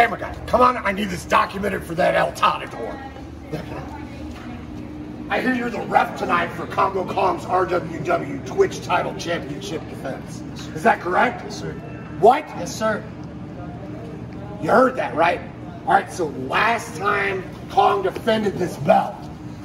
There he is. Camera guy, come on. I need this documented for that El Tadador. I hear you're the ref tonight for Kongo Kong's RWW Twitch title championship defense. Is that correct? Yes, sir. What? Yes, sir. You heard that, right? All right, so last time Kong defended this belt,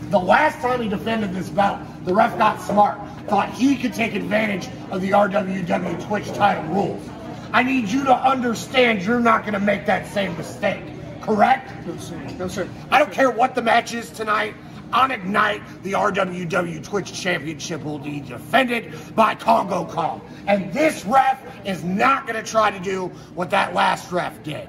the last time he defended this belt, the ref got smart, thought he could take advantage of the RWW Twitch title rules. I need you to understand you're not going to make that same mistake, correct? No, sir. No, sir. I don't care what the match is tonight. On Ignite, the RWW Twitch Championship will be defended by Kongo Kong. And this ref is not going to try to do what that last ref did.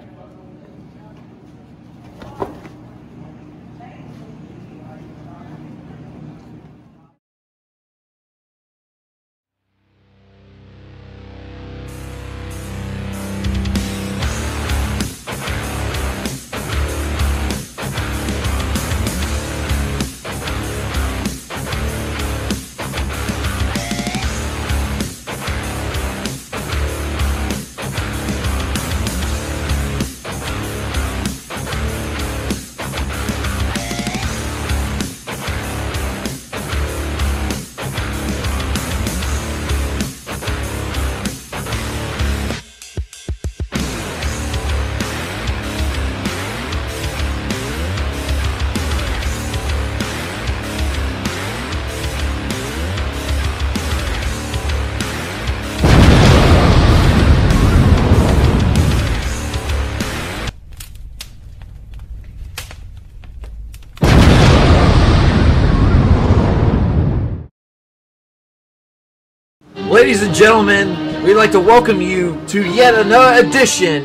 Ladies and gentlemen, we'd like to welcome you to yet another edition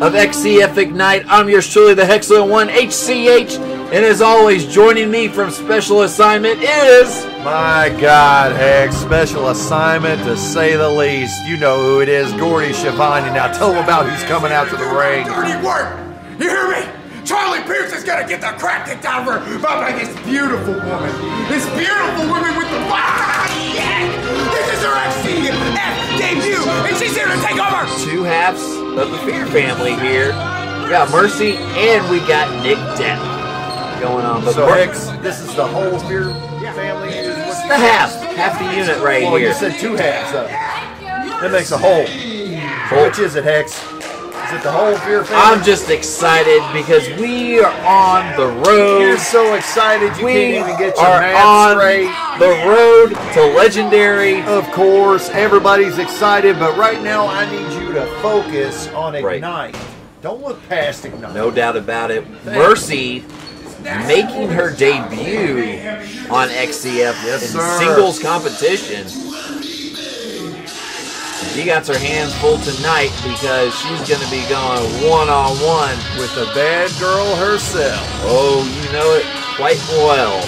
of XCF Ignite. I'm yours truly, the Hexler One HCH, and as always, joining me from special assignment is My God, Hex, special assignment to say the least. You know who it is, Gordie Schiavone. Now tell them about who's coming out to the ring. Dirty work! You hear me? Charlie Pierce is gonna get the crap kicked out of her by this beautiful woman. This beautiful woman with the ah, yeah! This is her XCF debut, and she's here to take over! two halves of the Fear family here. We got Mercy and we got Nick Depp going on. But So, Mer- Hex, this is the whole Fear family? Is the half, half the unit right Well, here. you said two halves, though. That makes a whole. Which is it, Hex? It the whole Fear family? I'm just excited because we are on the road. You're so excited you we can't even get your are on straight. the road to legendary. Of course, everybody's excited, but right now I need you to focus on Right. Ignite. Don't look past Ignite. No doubt about it. Mercy making her debut on XCF Yes, in sir. singles competition. She got her hands full tonight because she's going to be going one on one. With the bad girl herself. Oh, you know it quite well.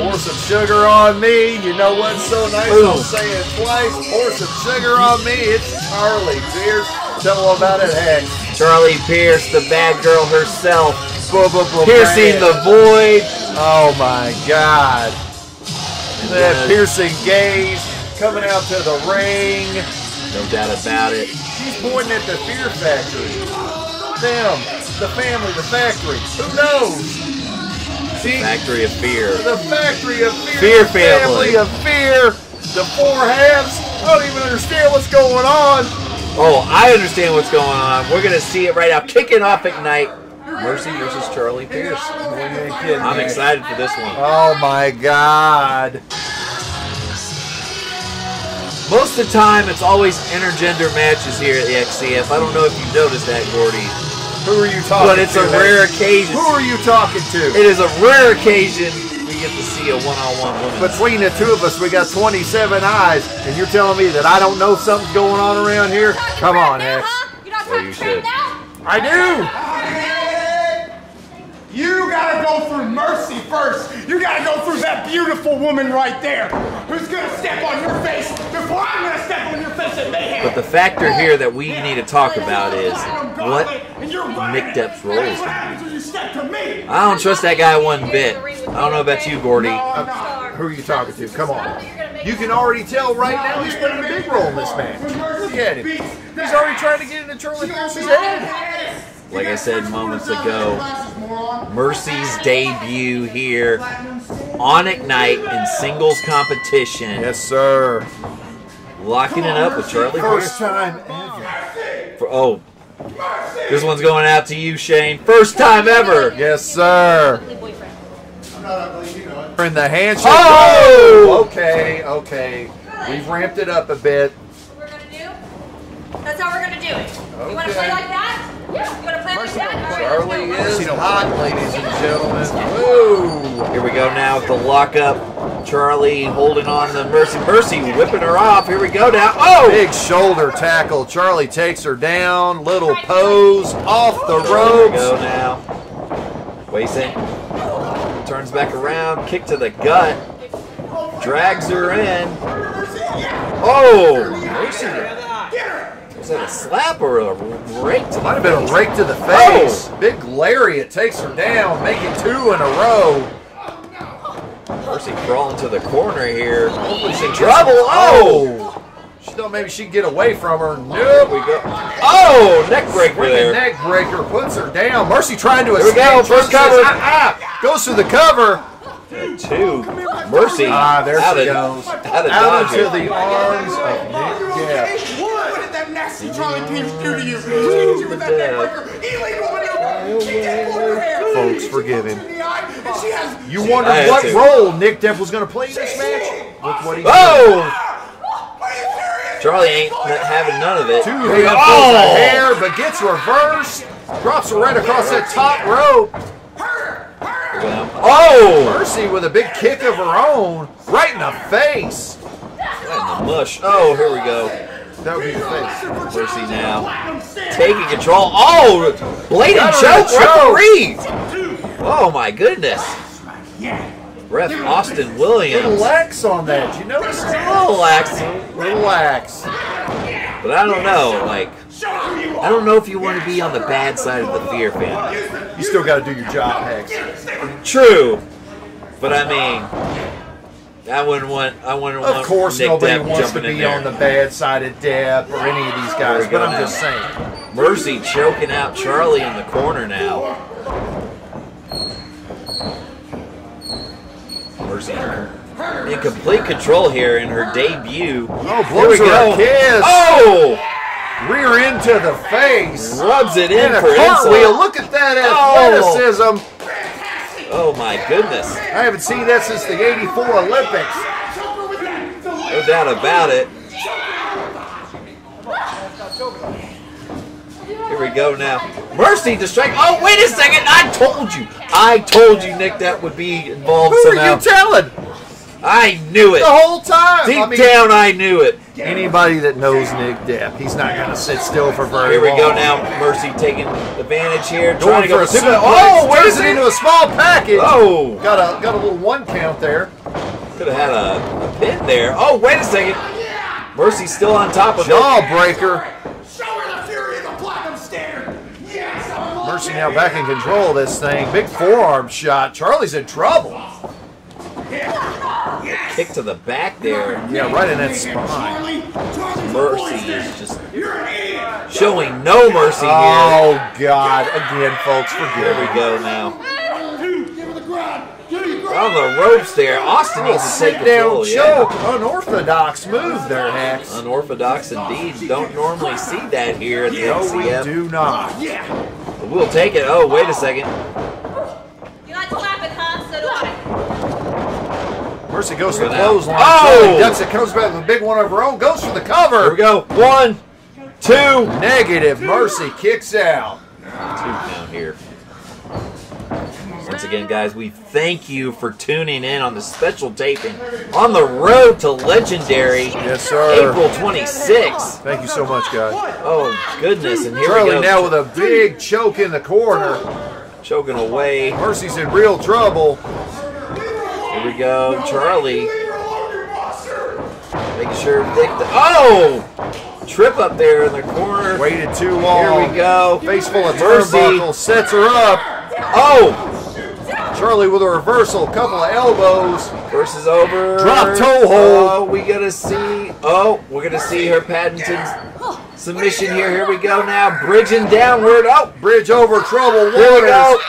Pour some sugar on me. You know what's so nice? I'll say it twice. Pour some sugar on me. It's Charlie Pierce. Tell them about it, Hex. Charlie Pierce, the bad girl herself, blah, blah, piercing the void. Oh my God. That Yes. piercing gaze coming out to the ring. No doubt about it. She's pointing at the Fear Factory. Them, the family, the factory. Who knows? She, Factory of Fear. the factory of fear. Fear the family. of fear. The four halves. I don't even understand what's going on. Oh, I understand what's going on. We're gonna see it right now. Kicking off Ignite. Mercy versus Charlie Pierce. I'm excited for this one. Oh my God. Most of the time, it's always intergender matches here at the XCF. I don't know if you've noticed that, Gordie, Who are you talking but it's to? a man? rare occasion. Who are you talking to? It is a rare occasion we get to see a one-on-one woman. Between the two of us, we got 27 eyes, and you're telling me that I don't know something's going on around here? Come on, Hex. You not Well, you should. now? I do. You gotta go through mercy first. You gotta go through that beautiful woman right there who's gonna step on your face before I'm gonna step on your face at mayhem. But the factor here that we need to talk about is what Nick Depp's role is going happens step to me? I don't trust that guy one bit. I don't know about you, Gordie. Uh, who are you talking to? Come on. You can already tell right now he's playing a big role in this match. Look at him. He's already trying to get into Charlie Pierce's head. Like I said moments ago, Mercy's debut here on Ignite in singles competition. Yes, sir. Locking it up with Charlie First time ever. For, oh, this one's going out to you, Shane. First time ever. Yes, sir. boyfriend. In the handshake. Oh! oh! Okay, okay. We've ramped it up a bit. What we're gonna do? That's how we're gonna do it. You wanna play like that? Yeah. You wanna play like that? All right, Charlie let's go. is hot, ladies and gentlemen. Woo! Here we go now with the lockup. Charlie holding on to Mercy. Mercy whipping her off. Here we go now. Oh! Big shoulder tackle. Charlie takes her down. Little pose off the Here we go ropes. now. Wasting. Turns back around. Kick to the gut. Drags her in. Oh! Mercy. Was that a slap or a rake to the Might have been a rake to the face. Big lariat takes her down, making two in a row. Mercy crawling to the corner here. Hopefully she's in trouble. Oh! She thought maybe she'd get away from her. Nope. we go. Oh! Neck breaker there. neck breaker puts her down. Mercy trying to Here we escape. go, first cover. "Ah, ah." Goes through the cover. Two. Mercy. Ah, there out she of, goes. Out of Out into the arms of Nick Depp. What did nasty Charlie Pierce do to you? She hit you with that neckbreaker. Illegal maneuver. She did pull her hair. Folks, forgive him. In the eye, and she has. You wonder what to. role Nick Depp was going to play in this match? Look what he oh! did. Oh! Are? Charlie ain't n- having none of it. Two Here we handfuls Oh! of hair, but gets reversed. Drops her right across that top rope. Here we go. Oh! Mercy with a big kick of her own, right in the face. Right in the mush. Oh, here we go. That would be the face. Mercy now. Taking control. Oh! Blatant Got her in choke. Referee! Oh my goodness. Ref Austin Williams. Relax on that. You notice? A little lax, Little lax. but I don't know. Like, I don't know if you want to be on the bad side of the fear family. You still got to do your job, Hex. True, but I mean, I wouldn't want. I wouldn't want. Of course, Nick nobody Depp wants to be on the bad side of Depp or any of these guys, There we go but I'm now. just saying. Mercy choking out Charlie in the corner now. Mercy in complete control here in her debut. Oh, blows we her go. a kiss. Oh! Rear into the face. Rubs it in And a for cartwheel. insult. Look at that Oh. athleticism. Oh Oh, my goodness. I haven't seen that since the 84 Olympics. No doubt about it. Here we go now. Mercy to strike. Oh, wait a second. I told you. I told you, Nick, that would be involved Who somehow. are you telling? I knew it. The whole time. Deep I mean, down, I knew it. Anybody that knows Nick Depp, he's not going to sit still for very Here we long. go now. Mercy taking advantage here. Going trying to for go a super. suplex. Oh, wait a turns it into a small package. Oh, Got a got a little one count there. could have had a, a pin there. Oh, wait a second. Mercy's still on top of it. Jawbreaker. Show her the fury of the platinum standard. Yes. I'm Mercy now back in control of this thing. Big forearm shot. Charlie's in trouble. Kick to the back there. Yeah, right in that spine. Charlie. Charlie's Mercy is just You're an idiot. showing no mercy here. Oh God! Again, folks, There forgive we go now. Give her the ground. Give her the ground. On the ropes there. Austin Little needs to take sit down control. Yeah. choke. Unorthodox move there, Hex. Unorthodox indeed. Don't normally see that here at the No, we do not. Ah, yeah. But We'll take it. Oh, wait a second. You like slapping, huh? So do I. Mercy goes for the Look at that. clothesline. Oh! Charlie ducks it, comes back with a big one of her own, goes for the cover. Here we go. One, two. Negative. Mercy kicks out. Two count here. Once again, guys, we thank you for tuning in on the special taping on the road to legendary Yes, sir. April 26th. Thank you so much, guys. Oh, goodness. And here Charlie we go. now with a big choke in the corner. choking away. Mercy's in real trouble. Here we go. Charlie making sure Dick. oh! Trip up there in the corner. Waited too long. Here we go. Face full of Mercy. turnbuckle. Sets her up. Oh! Charlie with a reversal. Couple of elbows. Versus over. Drop toe hold. Oh, we gonna see. Oh, we're gonna see her Paddington's submission here. Here we go now. Bridging downward. Oh, Bridge over trouble here we go.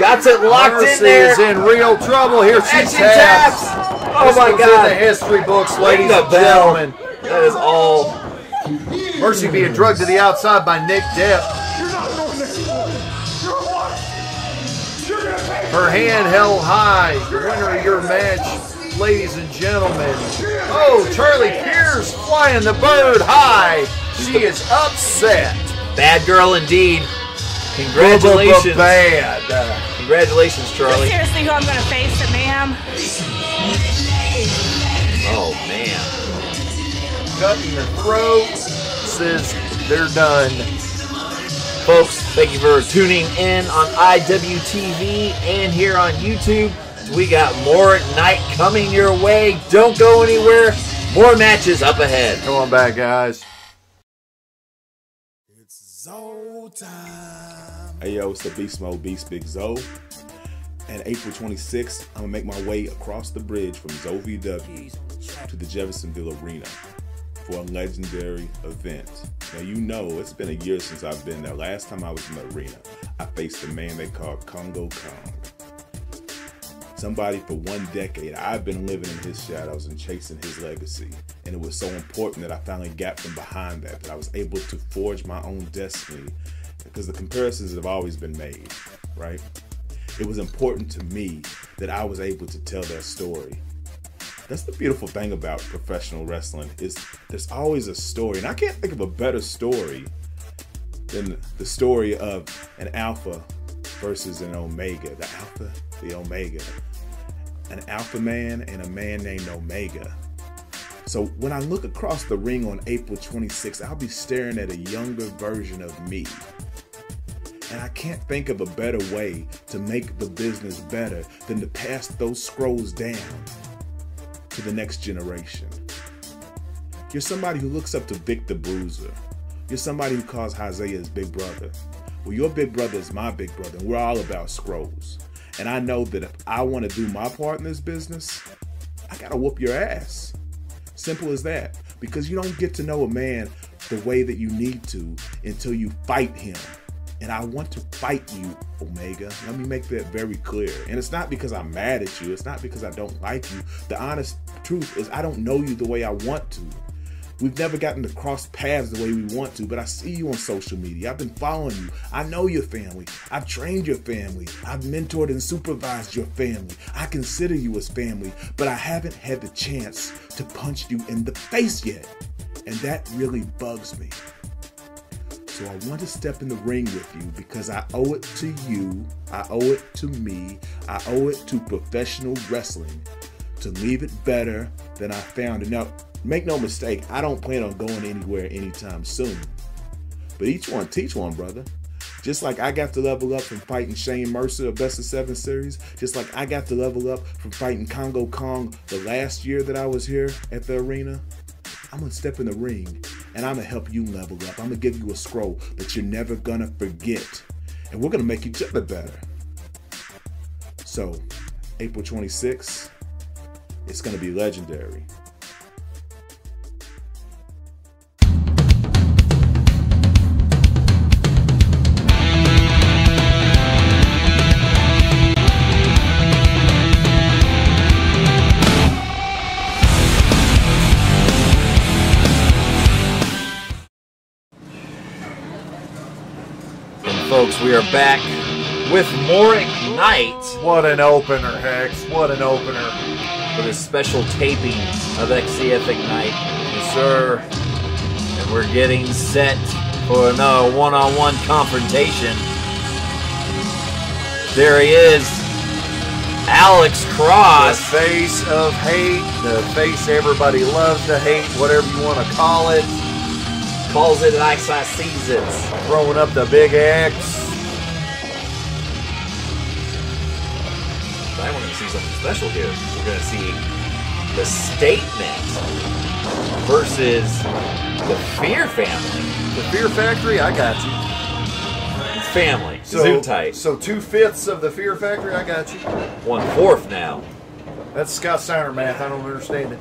Got it locked in there. is in real trouble. Here she taps. taps. Oh This my in the history books, ladies and gentlemen. That is all. Mercy being drugged to the outside by Nick Depp. You're not going anymore. You're what? You're gonna pay Her hand held high. The winner of your match, ladies and gentlemen. Oh, Charlie Pierce flying the bird high. She is upset. Bad girl indeed. Congratulations. Bad. Uh, congratulations, Charlie. Seriously, who I'm gonna face at Mayhem? Oh, man. Cutting her throat. Says they're done. Folks, thank you for tuning in on IWTV and here on YouTube. We got more at night coming your way. Don't go anywhere. More matches up ahead. Come on back, guys. It's Zoe time. Hey yo, it's the Beast Mode Beast Big Zoe. And April 26th, I'm gonna make my way across the bridge from Zoe VW to the Jeffersonville Arena for a legendary event. Now you know it's been a year since I've been there. Last time I was in the arena, I faced a man they call Kongo Kong. Somebody for one decade, I've been living in his shadows and chasing his legacy. And it was so important that I finally got from behind that, that I was able to forge my own destiny because the comparisons have always been made, right? It was important to me that I was able to tell their story. That's the beautiful thing about professional wrestling is there's always a story, and I can't think of a better story than the story of an alpha versus an omega. The alpha, the omega. An alpha man and a man named Omega. So when I look across the ring on April 26th, I'll be staring at a younger version of me. And I can't think of a better way to make the business better than to pass those scrolls down to the next generation. You're somebody who looks up to Vic the Bruiser. You're somebody who calls Isaiah his big brother. Well, your big brother is my big brother, and we're all about scrolls. And I know that if I want to do my part in this business, I gotta whoop your ass. Simple as that. Because you don't get to know a man the way that you need to until you fight him. And I want to fight you, Omega. Let me make that very clear. And it's not because I'm mad at you. It's not because I don't like you. The honest truth is I don't know you the way I want to. We've never gotten to cross paths the way we want to, but I see you on social media. I've been following you. I know your family. I've trained your family. I've mentored and supervised your family. I consider you as family, but I haven't had the chance to punch you in the face yet. And that really bugs me. So I want to step in the ring with you because I owe it to you, I owe it to me, I owe it to professional wrestling to leave it better than I found it. Now, make no mistake, I don't plan on going anywhere anytime soon. But each one teach one, brother. Just like I got to level up from fighting Shane Mercer, a best of seven series, just like I got to level up from fighting Kongo Kong the last year that I was here at the arena, I'm gonna step in the ring and I'm gonna help you level up. I'm gonna give you a scroll that you're never gonna forget. And we're gonna make each other better. So, April 26th, it's gonna be legendary. Folks, we are back with more Ignite What an opener, Hex. What an opener. for this special taping of XCF Ignite. Yes, sir. And we're getting set for another one-on-one confrontation. There he is, Alex Cross. The Cross. face of hate, the face everybody loves to hate, whatever you want to call it. Calls it like I sees it. Throwing up the big X. I want to see something special here. We're going to see the statement versus the Fear family. The Fear Factory, I got you. Family. So, tight. so two fifths of the Fear Factory, I got you. One fourth now. That's Scott Steiner math. I don't understand it.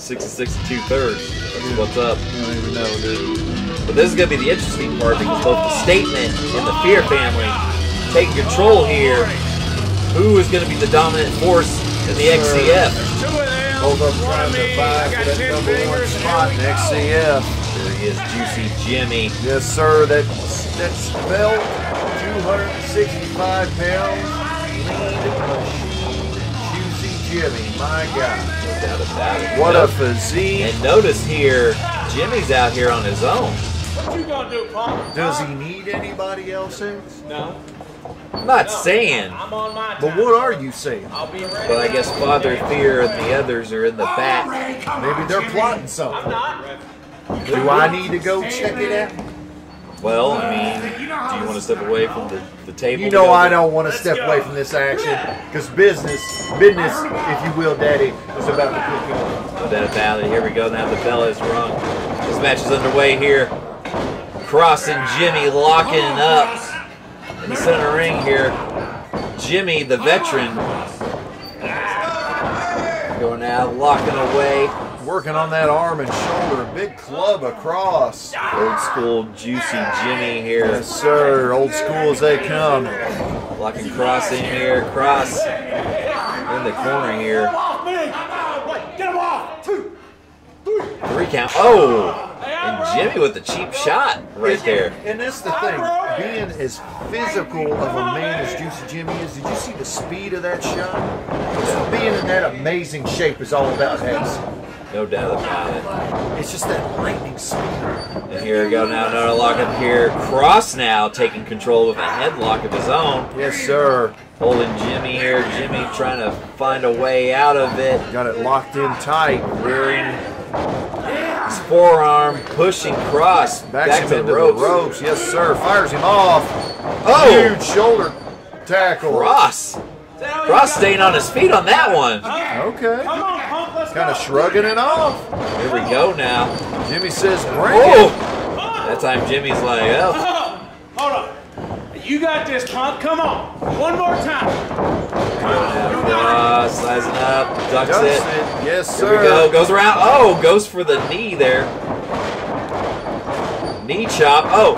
66 and two thirds. That's what's up. I don't even know, dude. But this is going to be the interesting part because both the statement and the Fear family take control here. Who is going to be the dominant force in the XCF? Both of them trying to for that number one spot in XCF. There he is, Juicy Jimmy. Yes, sir. That that spelled 265 pounds. Machine, juicy Jimmy. My God, No doubt what No- a physique! And notice here, Jimmy's out here on his own. What you gonna do, punk? Does he need anybody else? in? No. I'm not saying, I'm on my time. But what are you saying? I'll be ready. but I guess Father Fear and the others are in the back. Maybe they're plotting I'm something. not. Do I need to go check it out? Well, I mean, do you want to step away from the, the table? You know go I don't want to step away from this action because business, business, if you will, Daddy, is about to pick up. No doubt about. Here we go. Now the bell is rung. This match is underway here. Cross and Jimmy locking up in the center ring here. Jimmy, the veteran, going out, locking away. Working on that arm and shoulder, big club across. Old school juicy Jimmy here. Yes, sir. Old school as they come. Locking Cross in here. Cross in the corner here. Off! Get him off! Two! Three count. Oh! And Jimmy with the cheap shot right there. And that's the thing. Being as physical of a man as Juicy Jimmy is, did you see the speed of that shot? Just being in that amazing shape is all about Hex. No doubt about it. It's just that lightning speed. And here we go now, another lock up here. Cross now taking control with a headlock of his own. Yes, sir. Holding Jimmy here. Jimmy trying to find a way out of it. Got it locked in tight. Rearing his forearm, pushing Cross Backs back to into the ropes. the ropes. Yes, sir. Fires him off. Oh! Huge shoulder tackle. Cross. Cross staying on his feet on that one. Okay. Come on, punk, let's Kind of shrugging it off. Here we go now. Jimmy says, bring Oh! it. That time Jimmy's like, oh. Hold on. You got this, punk. Come on. One more time. Cross, sizing up, ducks Does it. it. Yes, Here sir. we go. Goes around. Oh, goes for the knee there. Knee chop. Oh.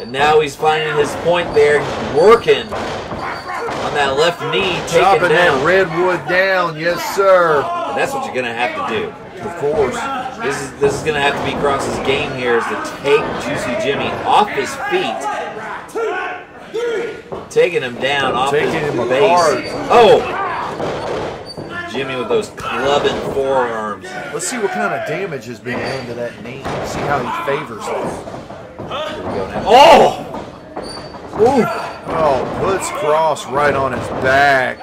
And now he's finding his point there, working on that left knee, taking Chopping that down. redwood down. Yes, sir. And that's what you're gonna have to do. Of course. This is this is gonna have to be Cross's game here, is to take Juicy Jimmy off his feet, taking him down off his base. Oh. Jimmy with those clubbing forearms. Let's see what kind of damage is being done to that knee. See how he favors it. Here we go now. Oh! Oh, puts Cross right on his back.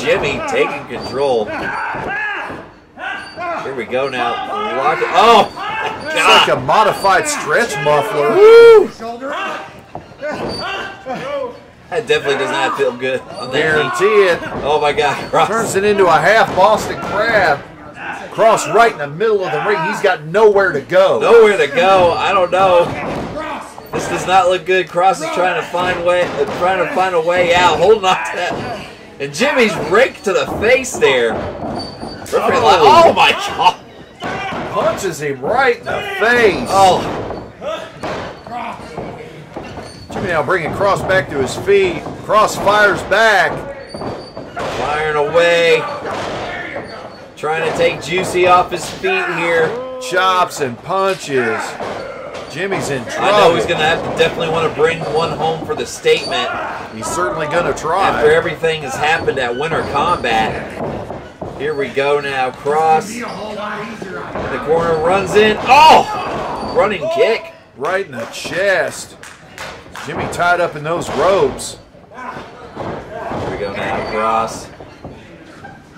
Jimmy taking control. Here we go now. Lock it. Oh! my It's like a modified stretch muffler. That definitely does not feel good on that knee. Guarantee it. Oh my God, Cross. Turns it into a half Boston crab. Cross right in the middle of the ring. He's got nowhere to go. Nowhere to go. I don't know. This does not look good. Cross is trying to find way, uh, trying to find a way out, holding on to that. And Jimmy's raked to the face there. Like, oh. oh my God. Punches him right in the face. Oh, Jimmy now bringing Cross back to his feet. Cross fires back. firing away. Trying to take Juicy off his feet here. Chops and punches. Jimmy's in trouble. I know he's going to have to definitely want to bring one home for the statement He's certainly gonna try. after everything has happened at Winter Combat. Here we go now. Cross the corner runs in. Oh! Running kick. right in the chest. Jimmy tied up in those ropes. Here we go now. Cross.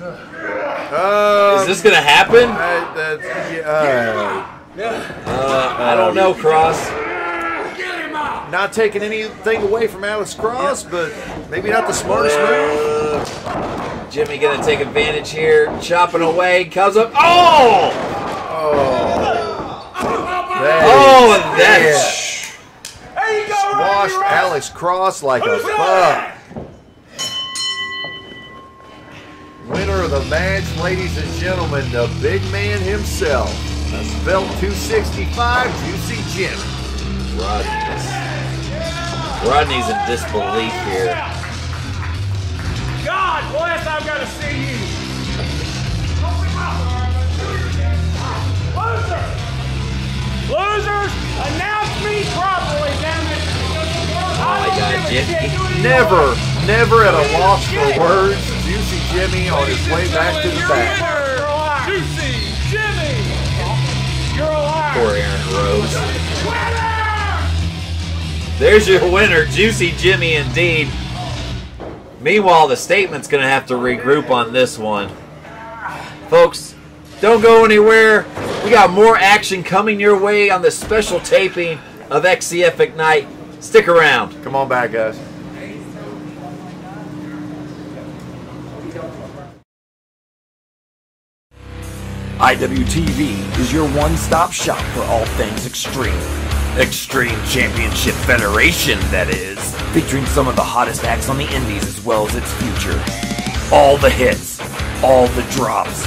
Uh, Is this going to happen? I, yeah, Uh, I don't know, Cross. Not taking anything away from Alex Cross, but maybe not the smartest move. Uh, Jimmy going to take advantage here. Chopping away. Comes up. Oh! That Oh, is- and that. yeah. There you go, Washed Alex Cross like a Who's buck. that? Winner of of the match, ladies and gentlemen, the big man himself, a Svelte 265 Juicy Jim. Rodney's, Rodney's in disbelief here. God bless, I've got to see you. Losers! Losers, announce me properly, damn it! Oh my God, Jimmy. Never, never at a loss for words, Juicy Jimmy on his way back to the back. Juicy Jimmy! You're a liar! Poor Aaron Rose. There's your winner, Juicy Jimmy indeed. Meanwhile, the statement's going to have to regroup on this one. Folks, don't go anywhere. We got more action coming your way on this special taping of XCF Ignite. Stick around. Come on back, guys. IWTV is your one-stop shop for all things extreme. Extreme Championship Federation, that is. Featuring some of the hottest acts on the indies as well as its future. All the hits, all the drops,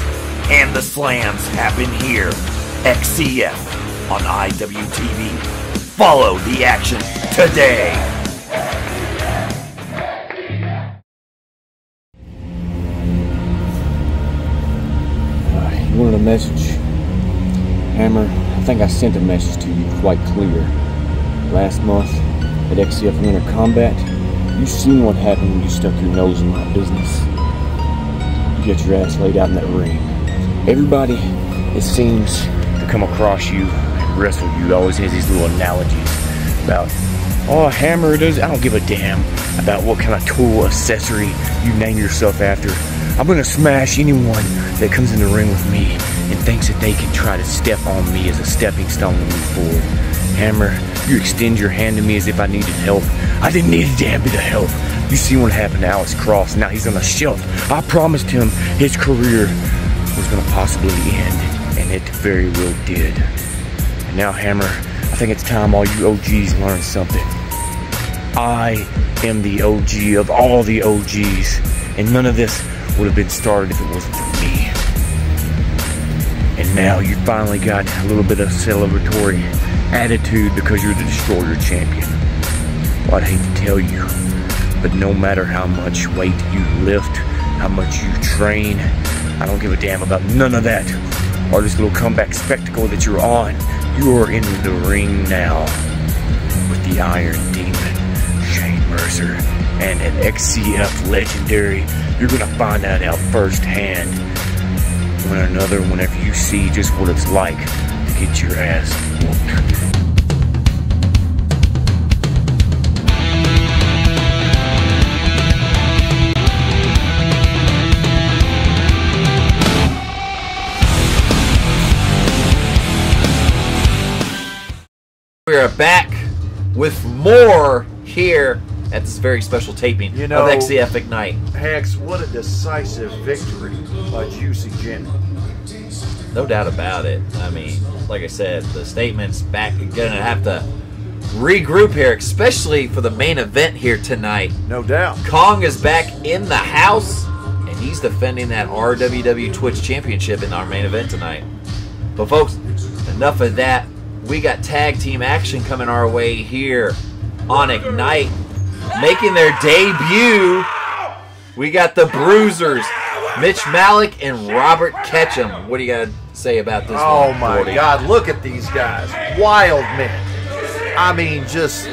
and the slams happen here. XCF on IWTV. Follow the action today. You wanted a message? Hammer, I think I sent a message to you quite clear. Last month at XCF Winter Combat, you seen what happened when you stuck your nose in my business. You got your ass laid out in that ring. Everybody, it seems, to come across you and wrestle you always has these little analogies about, oh, a Hammer does, I don't give a damn about what kind of tool, accessory you name yourself after. I'm gonna smash anyone that comes in the ring with me and thinks that they can try to step on me as a stepping stone to move forward. Hammer, you extend your hand to me as if I needed help. I didn't need a damn bit of help. You see what happened to Alex Cross. Now he's on a shelf. I promised him his career was gonna possibly end, and it very well did. And now, Hammer, I think it's time all you OGs learn something. I am the OG of all the OGs, and none of this would have been started if it wasn't for me. And now you finally got a little bit of celebratory attitude because you're the Destroyer champion. Well, I'd hate to tell you, but no matter how much weight you lift, how much you train, I don't give a damn about none of that. Or this little comeback spectacle that you're on. You are in the ring now with the Iron Demon, Shane Mercer, and an XCF legendary. You're gonna find that out firsthand. One another whenever you see just what it's like to get your ass whooped. We are back with more here at this very special taping You know- of XCF Ignite. Hex, what a decisive victory by Juicy Jimmy. No doubt about it. I mean, like I said, the statement's back. Gonna have to regroup here, especially for the main event here tonight. No doubt. Kong is back in the house, and he's defending that RWW Twitch Championship in our main event tonight. But folks, enough of that. We got tag team action coming our way here on Ignite, making their debut. We got the Bruisers, Mitch Malik and Robert Ketchum. What do you got to say about this? Oh one, my Gordie? God, look at these guys. Wild men. I mean, just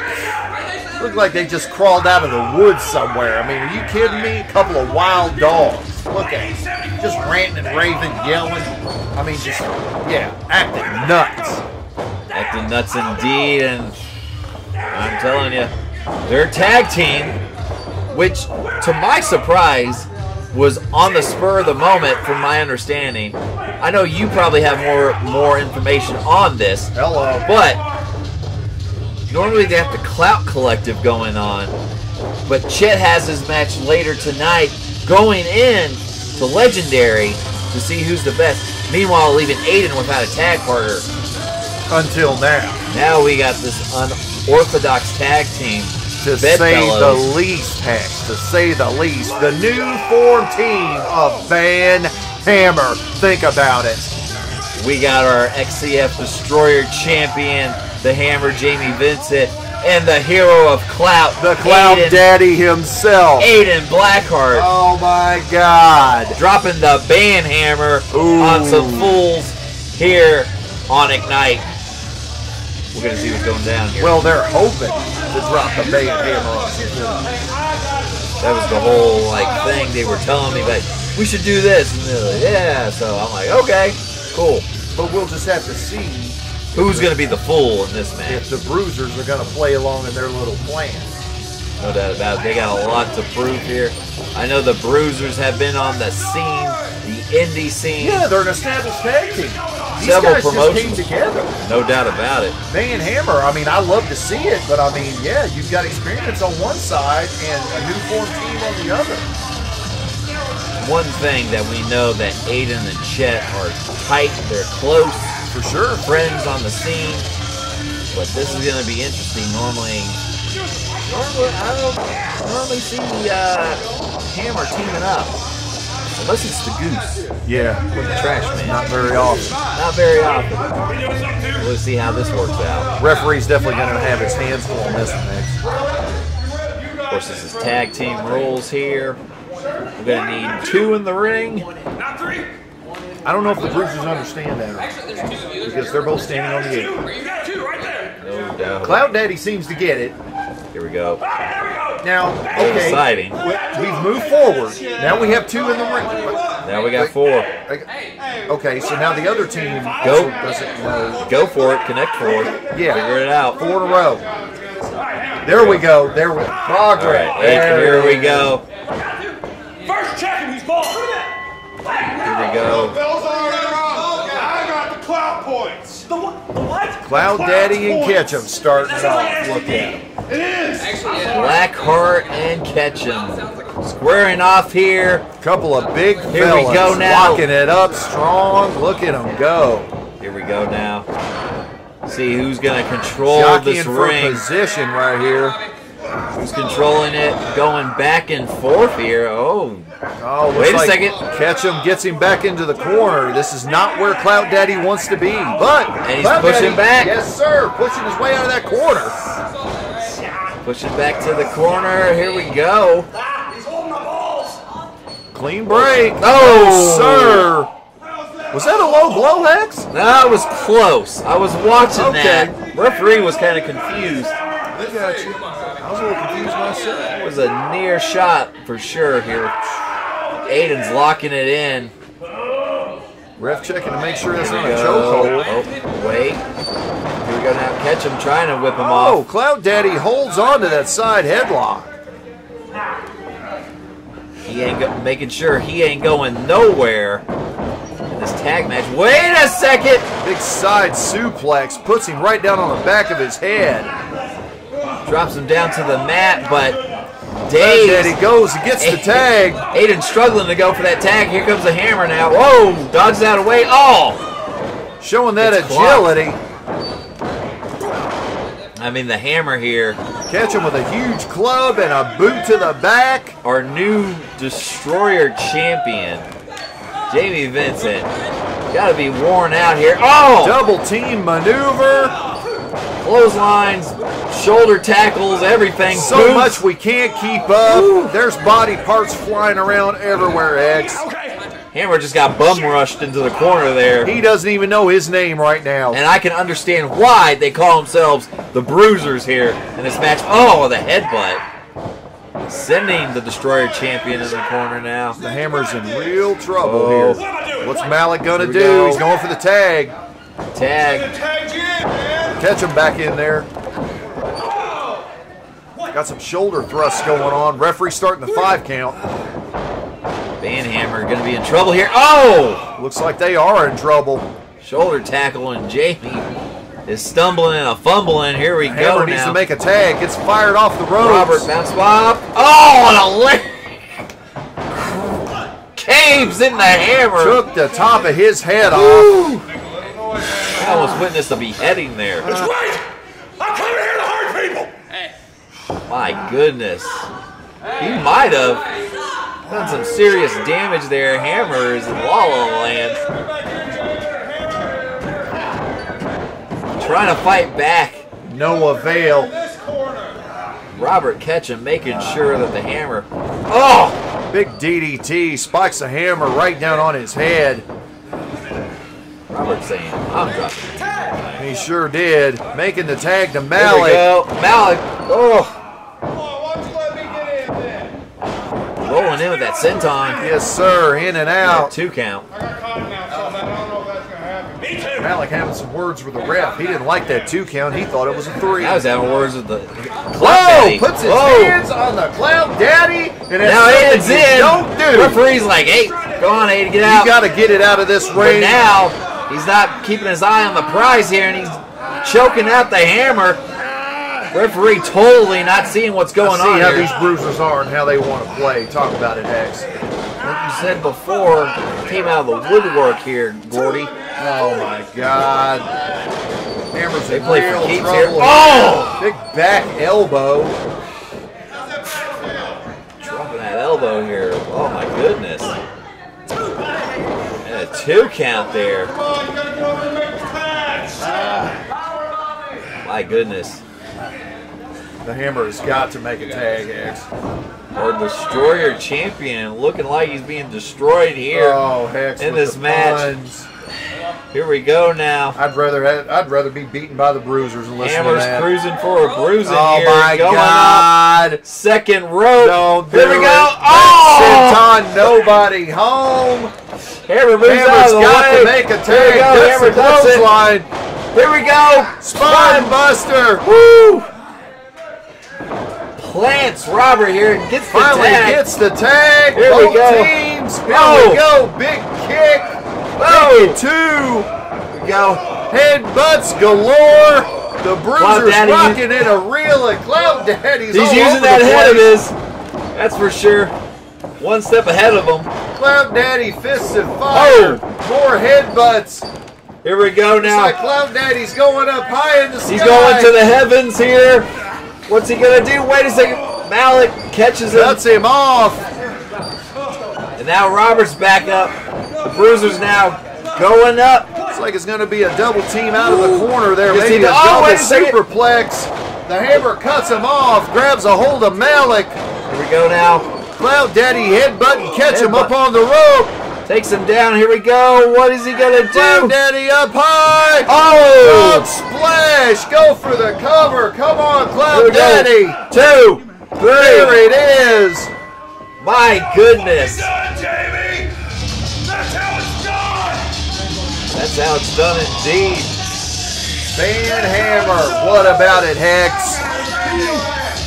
look like they just crawled out of the woods somewhere. I mean, are you kidding me? A couple of wild dogs. Look at them. Just ranting and raving, yelling. I mean, just, yeah, acting nuts. Acting nuts indeed, and I'm telling you, their tag team, which to my surprise was on the spur of the moment, from my understanding. I know you probably have more more information on this, Hello. but normally they have the Clout Collective going on. But Chet has his match later tonight, going in to Legendary to see who's the best. Meanwhile, leaving Aidan without a tag partner. Until now. Now we got this unorthodox tag team To say the least, Hex, to say the least. The new form team of Van Hammer. Think about it. We got our XCF Destroyer champion, the Hammer Jamie Vincent, and the hero of Clout, The Clout Aidan, Daddy himself. Aidan Blackhart, Oh my God. dropping the band hammer Ooh. on some fools here on Ignite. We're gonna see what's going down here. Well, they're hoping to drop the hammer on some that was the whole like thing they were telling me, like we should do this, and they're like, yeah. So I'm like, okay, cool. But we'll just have to see Who's gonna be the fool in this match. if the Bruisers are going to play along in their little plan. No doubt about it. They got a lot to prove here. I know the Bruisers have been on the scene, the indie scene. Yeah, they're an established tag team. These Several guys promotions. just came together. No doubt about it. Van Hammer, I mean, I love to see it, but I mean, yeah, you've got experience on one side and a new form team on the other. One thing that we know that Aidan and Chet are tight. They're close. For sure. friends on the scene. But this is gonna be interesting. Normally, normally I don't normally see uh, Hammer teaming up, unless it's the Goose Yeah, with the Trash Man. not very often. Not very often. We'll see how this works out. Referee's definitely going to have his hands full on this one next. Of course, this is tag team rules here. We're gonna need two in the ring. I don't know if the Bruisers understand that or not, because they're both standing on the apron. No doubt. Clout Daddy seems to get it. Here we go. Now, okay, exciting. we- we've moved forward. Now we have two in the ring. Now we got four. Okay, so now the other team Go. doesn't know. Go for it. Connect for it. Yeah. Figure it out. Four in a row. There we go. There we progress. All right. There Here we go. First check him, he's ball. Here we go. I got the clout points. The what? The what? is. Clout Daddy and Ketchum starting it off. Look at him. It is. Blackhart and Ketchum squaring off here. Couple of big Here we fellas go now. locking it up strong. Look at them go. Here we go now. See who's gonna control Jockeying this for ring. position right here. Who's controlling it? Going back and forth here. Oh, Oh, Wait a like second. Ketchum gets him back into the corner. This is not where Clout Daddy wants to be. But And he's Clout pushing Daddy- back. Yes, sir. Pushing his way out of that corner. Pushing back to the corner. Here we go. He's holding the balls. Clean break. Oh. sir. Was that a low blow, Hex? That was close. I was watching Okay. that. Referee was kind of confused. I got you. I was a little confused myself. It was a near shot for sure here. Aidan's locking it in. Ref checking to make sure that's not a chokehold. Oh, wait. We go now. Catch him trying to whip him Oh, off. Oh, Clout Daddy holds on to that side headlock. He ain't go- making sure he ain't going nowhere in this tag match. Wait a second. Big side suplex puts him right down on the back of his head. Drops him down to the mat, but Cloud Dave. Daddy goes and gets the tag. Aidan struggling to go for that tag. Here comes the hammer now. Whoa! Dodges out of the way. Oh! Showing that It's clocked. Agility. I mean, the hammer here, Catch him with a huge club and a boot to the back. our new destroyer champion, Jamie Vincent. Got to be worn out here. Oh! Double team maneuver. Clotheslines, shoulder tackles, everything. So Boots. much we can't keep up. There's body parts flying around everywhere, X. Hammer just got bum rushed into the corner there. He doesn't even know his name right now. And I can understand why they call themselves the Bruisers here in this match. Oh, the headbutt. Sending the Destroyer champion in the corner now. The Hammer's in real trouble Oh. here. What's Malik gonna Here do? go. He's going for the tag. Tag. Catch him back in there. Oh, got some shoulder thrusts going on. Referee starting the five count. Van Hammer going to be in trouble here. Oh! Looks like they are in trouble. Shoulder tackle, and Jamie is stumbling and a fumbling. Here we Hammer go needs to make a tag. Gets fired off the ropes. Robert bounce Bob. Oh, and a leg. Caves in the hammer. Took the top of his head off. I almost witnessed a beheading there. That's right. I'm coming here to hurt people. My goodness. He might have done some serious damage there. Hammers is in La La Land. Trying to fight back. No avail. Robert Ketchum making sure that the hammer. Oh! Big DDT spikes the hammer right down on his head. Robert saying, I'm dropping. He sure did. Making the tag to Malik. go. Malik. Oh. Rolling in with that senton. Yes, sir. In and out. Two count. Malik having some words with the ref. He didn't like that two count. He thought it was a three. I was having words with the Whoa! Clout Daddy. Puts his Whoa. hands on the Clout Daddy, and it's Now something hands in. Don't do. Referee's like, hey, go on, hey, get out. You got to get it out of this But ring. now he's not keeping his eye on the prize here, and he's choking out the hammer. Referee totally not seeing what's going I see on how here. these bruisers are and how they want to play. Talk about it, Hex. Like you said before, came out of the woodwork here, Gordie. Oh my God. Hammer's They in play for real keeps trouble here. here. Oh! Big back elbow. Dropping that elbow here. Oh my goodness. And a two count there. My goodness. The hammer has got to make a tag, Hex. Our Destroyer champion looking like he's being destroyed here Oh, in this match. puns. Here we go now. I'd rather have, I'd rather be beaten by the bruisers and listen to Hammer's that. cruising for a bruising Oh here. my going God. Up. Second rope. Don't Here do we it. go. That's Oh! Senton, nobody home. Hammer moves out of the got way. to make a Here we tag. go. That's Hammer the it. clothesline. Here we go. Spine buster. Woo! Plants Robert here and gets the Finally tag. gets the tag. Here we go. teams. Here Oh. we go. Big kick. Big two. Here we go. Headbutts galore. The bruiser's rocking in a reel and Clout Daddy's He's using that the head of his. That's for sure. One step ahead of him. Clout Daddy fists and fire. Oh. More headbutts. Here we go now. like Clout Daddy's going up high in the sky. He's going to the heavens here. What's he gonna do? Wait a second. Malik catches him, Cuts him off. and now Robert's back up. The Bruiser's now going up. Looks like it's going to be a double team out of the corner there. See Maybe a oh, double wait a second. superplex. The hammer cuts him off. Grabs a hold of Malik. Here we go now. Clout Daddy headbutt and catch him up on the rope. Takes him down. Here we go. What is he gonna Clout do? Daddy up high. Oh! Clout splash. Go for the cover. Come on, Here Clout we go. Daddy. Two, There three. it is. My goodness. Jamie! That's how it's done! That's how it's done indeed. Van Hammer. What about it, Hex?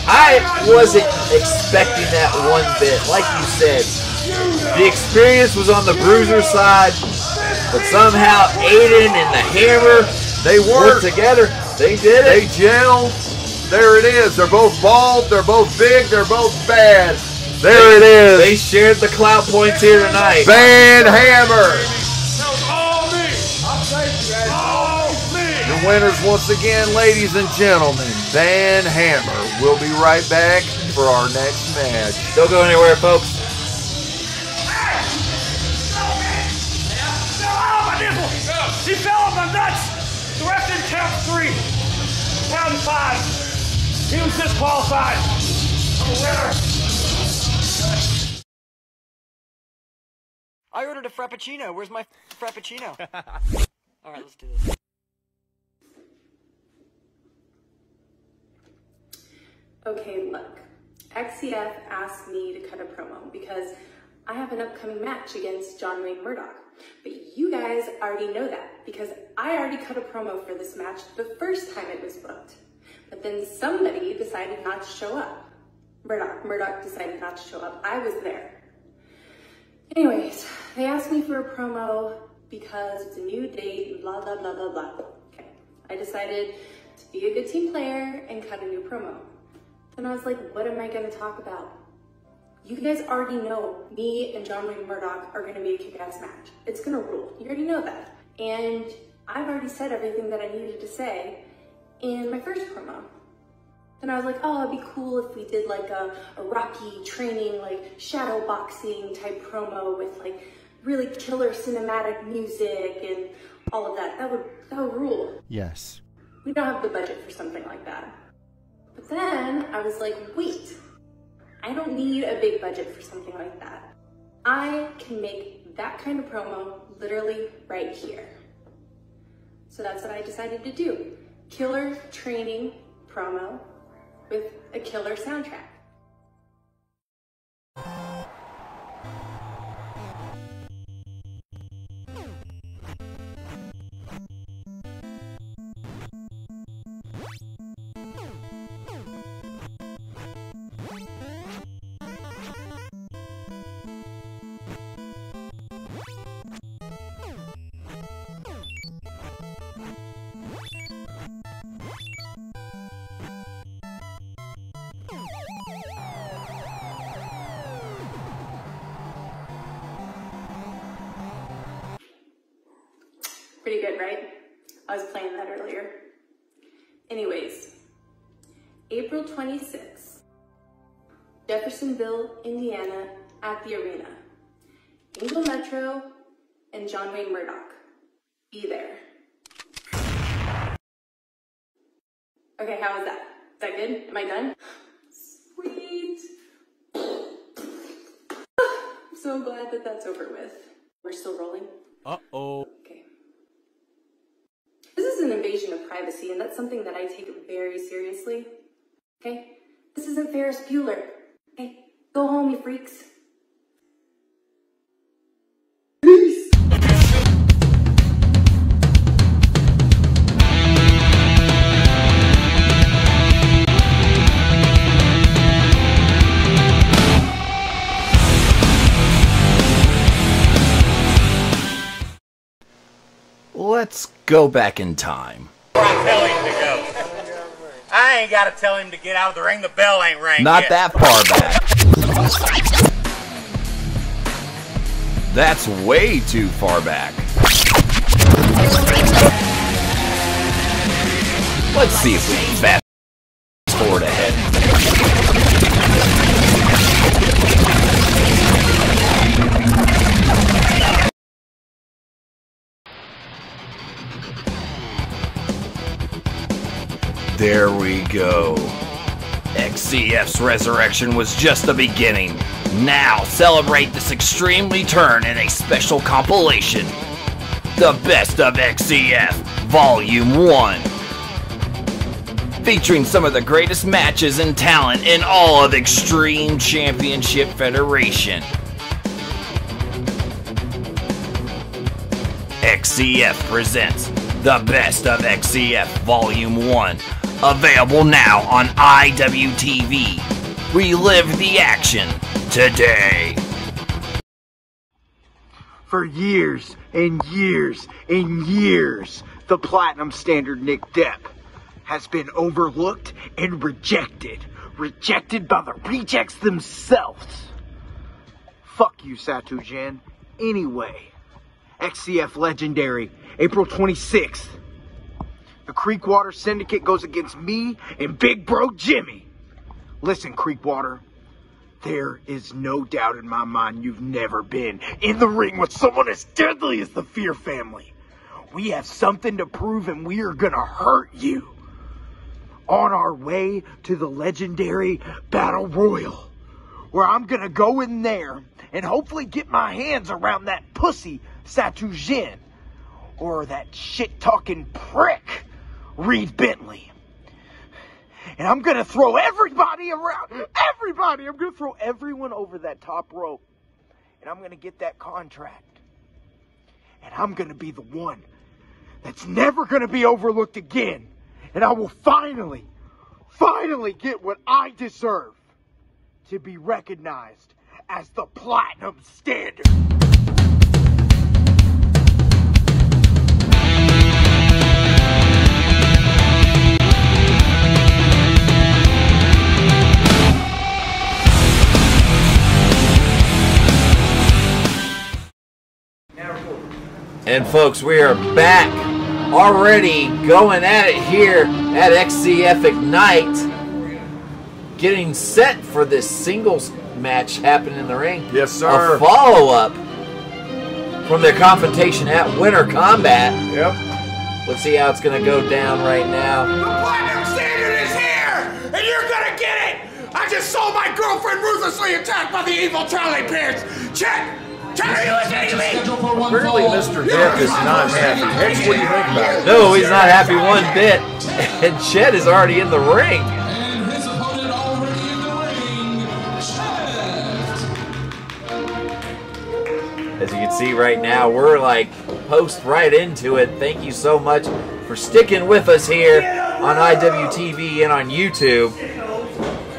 I wasn't expecting that one bit. Like you said, the experience was on the Bruiser side, but somehow Aidan and the Hammer They worked worked. together. They did They gel. There it is. They're both bald. They're both big. They're both bad. There it is. They shared the clout points here tonight. Van Hammer. All me! All me! The winners once again, ladies and gentlemen, Van Hammer. We'll be right back for our next match. Don't go anywhere, folks. My nipple! He fell on my nuts! The ref didn't count three. Count five. He was disqualified. I'm a winner. I ordered a frappuccino. Where's my frappuccino? All right, let's do this. Okay, look. XCF asked me to cut a promo because I have an upcoming match against John Wayne Murdoch. But you guys already know that because I already cut a promo for this match the first time it was booked. But then somebody decided not to show up. Murdoch. Murdoch decided not to show up. I was there. Anyways, they asked me for a promo because it's a new date, blah, blah, blah, blah, blah. Okay. I decided to be a good team player and cut a new promo. Then I was like, what am I going to talk about? You guys already know me and John Wayne Murdoch are going to be a kick-ass match. It's going to rule. You already know that. And I've already said everything that I needed to say in my first promo. Then I was like, oh, it'd be cool if we did like a, a Rocky training, like shadow boxing type promo with like really killer cinematic music and all of that. That would, that would rule. Yes. We don't have the budget for something like that. But then I was like, wait, I don't need a big budget for something like that. I can make that kind of promo literally right here. So that's what I decided to do. Killer training promo with a killer soundtrack. 26, Jeffersonville, Indiana, at the arena. Angel Metro and John Wayne Murdoch. Be there. Okay, how was that? Is that good? Am I done? Sweet. I'm so glad that that's over with. We're still rolling. Uh-oh. Okay. This is an invasion of privacy, and that's something that I take very seriously. Okay? This isn't Ferris Bueller. Okay? Go home, you freaks. Let's go back in time. I tell him to go. I ain't got to tell him to get out of the ring. The bell ain't rang Not yet. that far back. That's way too far back. Let's see if we can fast There we go. XCF's resurrection was just the beginning. Now celebrate this extreme return in a special compilation. The Best of XCF, Volume 1. Featuring some of the greatest matches and talent in all of Extreme Championship Federation. XCF presents The Best of XCF Volume 1. Available now on IWTV. Relive the action today. For years and years and years, the platinum standard Nick Depp has been overlooked and rejected. Rejected by the rejects themselves. Fuck you, Satu Jan. Anyway, XCF Legendary, April 26th. The Creekwater Syndicate goes against me and Big Bro Jimmy. Listen, Creekwater, there is no doubt in my mind you've never been in the ring with someone as deadly as the Fear family. We have something to prove and we are gonna hurt you. On our way to the legendary Battle Royal, where I'm gonna go in there and hopefully get my hands around that pussy Satu Jin or that shit talking prick Reed Bentley. And I'm gonna throw everybody around. Everybody! I'm gonna throw everyone over that top rope. And I'm gonna get that contract. And I'm gonna be the one that's never gonna be overlooked again. And I will finally, finally get what I deserve to be recognized as the platinum standard. And folks, we are back already going at it here at XCF Ignite. getting set for this singles match happening in the ring. Yes, sir. A follow up from their confrontation at Winter Combat. Yep. Let's see how it's going to go down right now. The Platinum Standard is here, and you're gonna get it. I just saw my girlfriend ruthlessly attacked by the evil Charlie Pierce. Check. Check. Are you listening to me? Apparently, Mr. Depp is not happy. Hex, what do you think about it? No, he's not happy one bit. And Chet is already in the ring. As you can see right now, we're like post right into it. Thank you so much for sticking with us here on IWTV and on YouTube.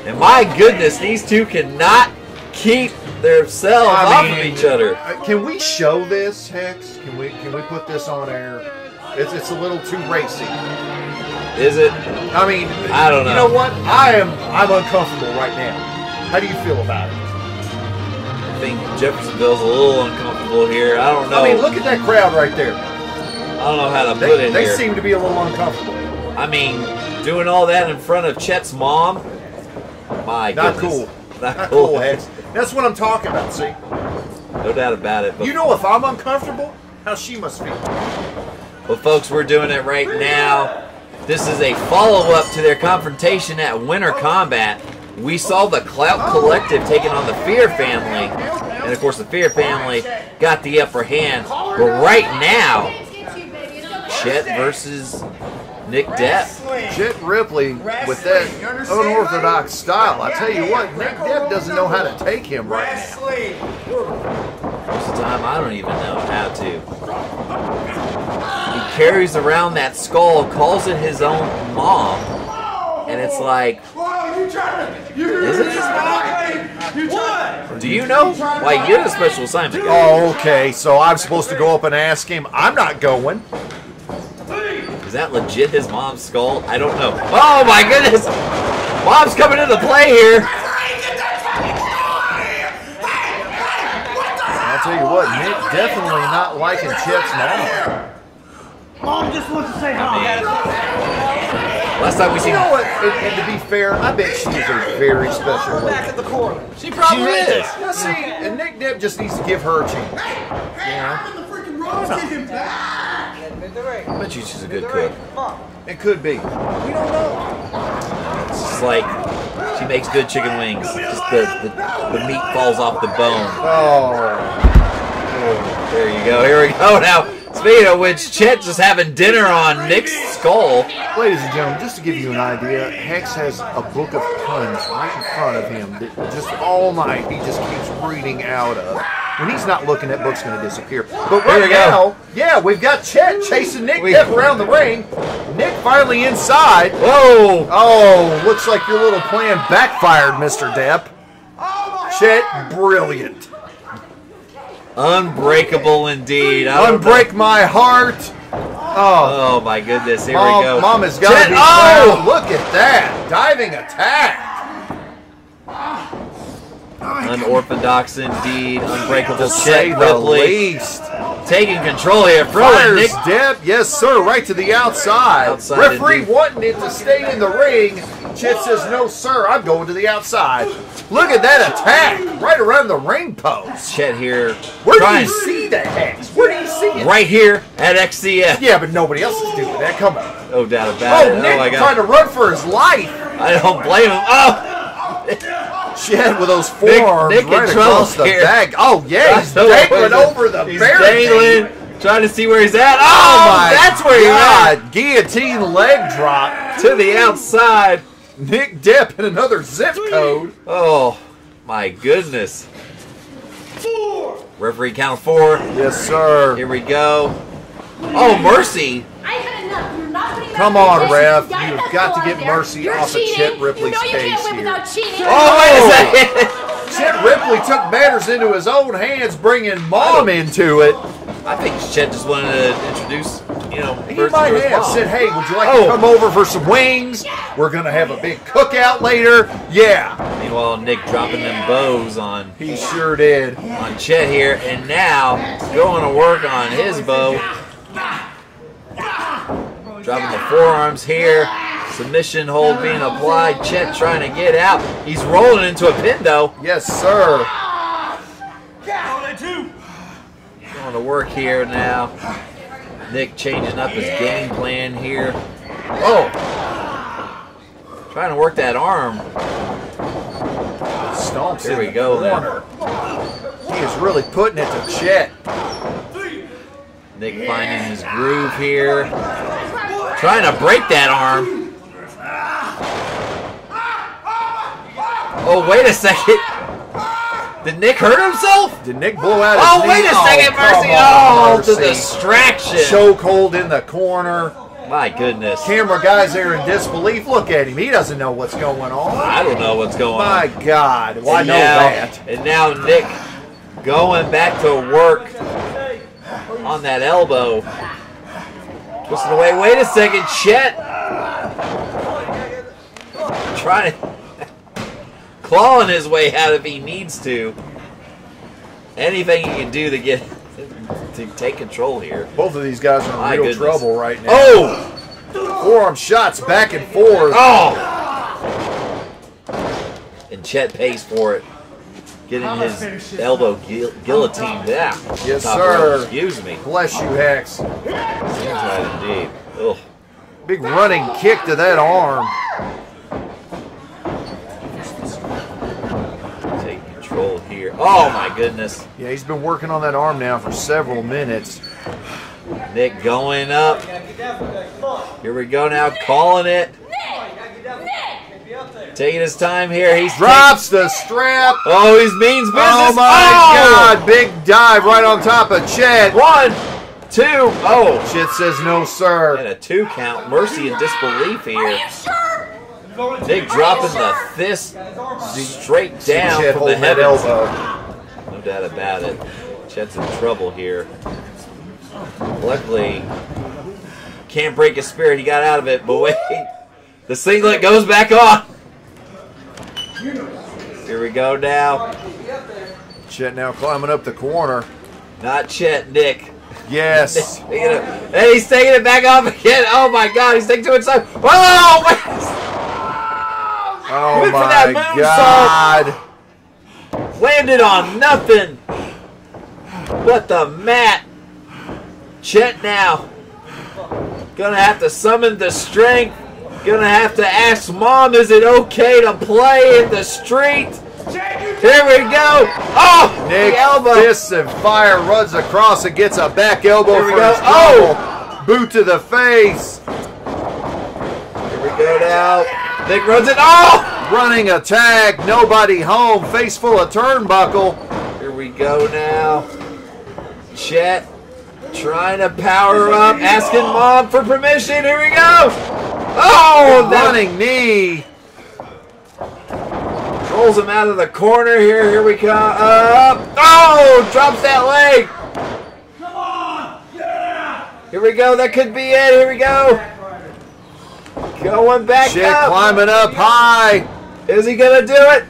And my goodness, these two cannot keep themselves I off mean, of each other. uh, Can we show this, Hex? Can we can we put this on air? It's it's a little too racy. Is it? I mean, I don't know. You know what? I am I'm uncomfortable right now. How do you feel about it? I think Jeffersonville's a little uncomfortable here. I don't know. I mean, look at that crowd right there. I don't know how to They, put it they here. seem to be a little uncomfortable. I mean, doing all that in front of Chet's mom. My Not goodness. cool. Not, Not cool. cool, That's what I'm talking about. See, No doubt about it. But, you know, if I'm uncomfortable, how she must feel. but folks, we're doing it right now. This is a follow-up to their confrontation at Winter oh. Combat. We saw the Clout oh. Collective taking on the Fear Family, and of course, the Fear Family got the upper hand. But right now, Chet versus Nick Depp. Chet Rippley with that unorthodox style. I tell you what, Nick Depp doesn't know how to take him right now. Most of the time, I don't even know how to. He carries around that skull, calls it his own mom, and it's like, is it his mom? Do you know? Like, you're the special assignment guy. Oh, okay. So I'm supposed to go up and ask him. I'm not going. Is that legit his mom's skull? I don't know. Oh my goodness! Mom's coming into play here. I'll tell you what, Nick definitely not liking Chet's mom. Mom just wants to say hi. Last time we You seen know what? And, and to be fair, I bet she is a very special lady. Back at the corner. She probably She is. Now, see, and Nick Depp just needs to give her a chance. I bet you she's a good cook. It could be. We don't know. It's just like she makes good chicken wings. Just the, the, the meat falls off the bone. Oh. There you go. Here we go. Now, speaking of which, Chet just having dinner on Nick's skull. Ladies and gentlemen, just to give you an idea, Hex has a book of puns right in front of him that just oh all night he just keeps reading out of. When he's not looking, that book's going to disappear. But right we go. now, yeah, we've got Chet chasing Nick Depp around the ring. Nick finally inside. Whoa! Oh, looks like your little plan backfired, Mr. Depp. Chet, brilliant. Unbreakable indeed. I Unbreak my heart. Oh, Oh my goodness! Here Mom, we go. Mom has got oh! Look at that. Diving attack. Unorthodox indeed. Unbreakable say Chet the Rippley least. taking control here. Throwing Nick. Depp, yes sir, right to the outside. Outside Referee indeed. wanting it to stay in the ring. Chet says, no sir, I'm going to the outside. Look at that attack right around the ring post. Chet here. Where do trying you see that hex? Where do you see it? right here at XCF. Yeah, but nobody else is doing that. Come on. No doubt about Oh, it. Oh, Nick oh my trying to run for his life. I don't blame him. Oh, Chet with those Nick- forearms Nick in right across the here. back. Oh yeah, he's I dangling what is it. over the He's barricade. dangling, trying to see where he's at. Oh, Oh my that's where he's at. God. Guillotine leg drop. To the outside. Nick Depp in another zip code. Oh my goodness. Four. Referee count four. Yes, sir. Here we go. Oh mercy! I had enough. You're not putting Come on, position. ref. You You've got got to get mercy You're off of. Chet Rippley's you know you case can't win here. without cheating. Oh wait a second! Chet Rippley took matters into his own hands, bringing mom into it. I think Chet just wanted to introduce, you know, He Bert might to his have mom. said, "Hey, would you like Oh. to come over for some wings? We're gonna have a big cookout later." Yeah, Meanwhile, Nick dropping them bows on he sure did. on Chet here, and now going to work on his bow. Dropping the forearms here. Submission hold being applied. Chet trying to get out. He's rolling into a pin though. Yes, sir. Going to work here now. Nick changing up his game plan here. Oh! Trying to work that arm. Stomps Here we go then. He is really putting it to Chet. Nick finding his groove here. Trying to break that arm. Oh, wait a second. Did Nick hurt himself? Did Nick blow out his Oh, knee? wait a second, oh, come Mercy. on, Oh, the distraction. Chokehold in the corner. My goodness. Camera guy's there in disbelief. Look at him. He doesn't know what's going on. I don't know what's going My on. My God. Well, know now- that. And now Nick going back to work on that elbow. Twisting away. Wait a second, Chet. Trying to clawing his way out if he needs to. Anything he can do to get to take control here. Both of these guys are in My real goodness. trouble right now. Oh! Forearm shots back and forth. Oh! And Chet pays for it. Getting his elbow guil- guillotined down. Yes, sir. rope, Excuse me. Bless you, Hex. Seems right indeed. Ugh. Big running kick to that arm. Take control here. Oh my goodness. Yeah, he's been working on that arm now for several minutes. Nick going up. Here we go now, calling it. Taking his time here. He Drops the strap. Oh, he's means business. Oh my oh! God! Big dive right on top of Chet. One, two. Oh, Chet says no, sir. and a two count. Mercy and disbelief here. Nick dropping the fist straight down Chet from the holding that heavens. elbow. No doubt about it. Chet's in trouble here. Luckily, can't break his spirit. He got out of it, but wait. The singlet goes back on. Here we go now. Chet now climbing up the corner. Not Chet, Nick. Yes. And he's taking it back off again. Oh my god, he's taking to inside. Oh. Oh for my that God. Landed on nothing. But the mat. Chet now. Gonna have to summon the strength. Gonna have to ask mom, is it okay to play in the street? Here we go. Oh, Nick elbow. fists and fire runs across and gets a back elbow Here we for go. his oh! trouble. Boot to the face. Here we go now. Nick runs it. Oh! Running attack. Nobody home. Face full of turnbuckle. Here we go now. Chet trying to power up, asking mom for permission. Here we go. Oh, oh that Running knee. rolls him out of the corner here. Here we come. Up. Oh, drops that leg. Come on. Yeah. Here we go. That could be it. Here we go. Going back Chet up. climbing up high. Is he gonna do it?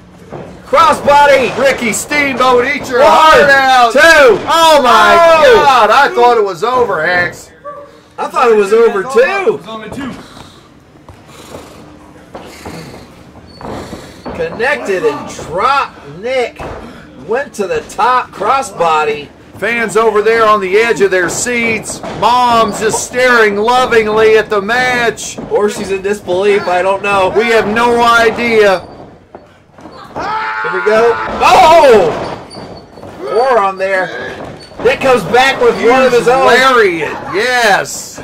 Crossbody. Ricky Steamboat, eat your One, heart out. two. Oh my Oh. God! I thought it was over, Hex. I thought it was over too. Connected and dropped Nick. Went to the top crossbody. Fans over there on the edge of their seats. Mom's just staring lovingly at the match. Or she's in disbelief. I don't know. We have no idea. Here we go. Oh! on there. Nick comes back with one of his own. Lariat, yes.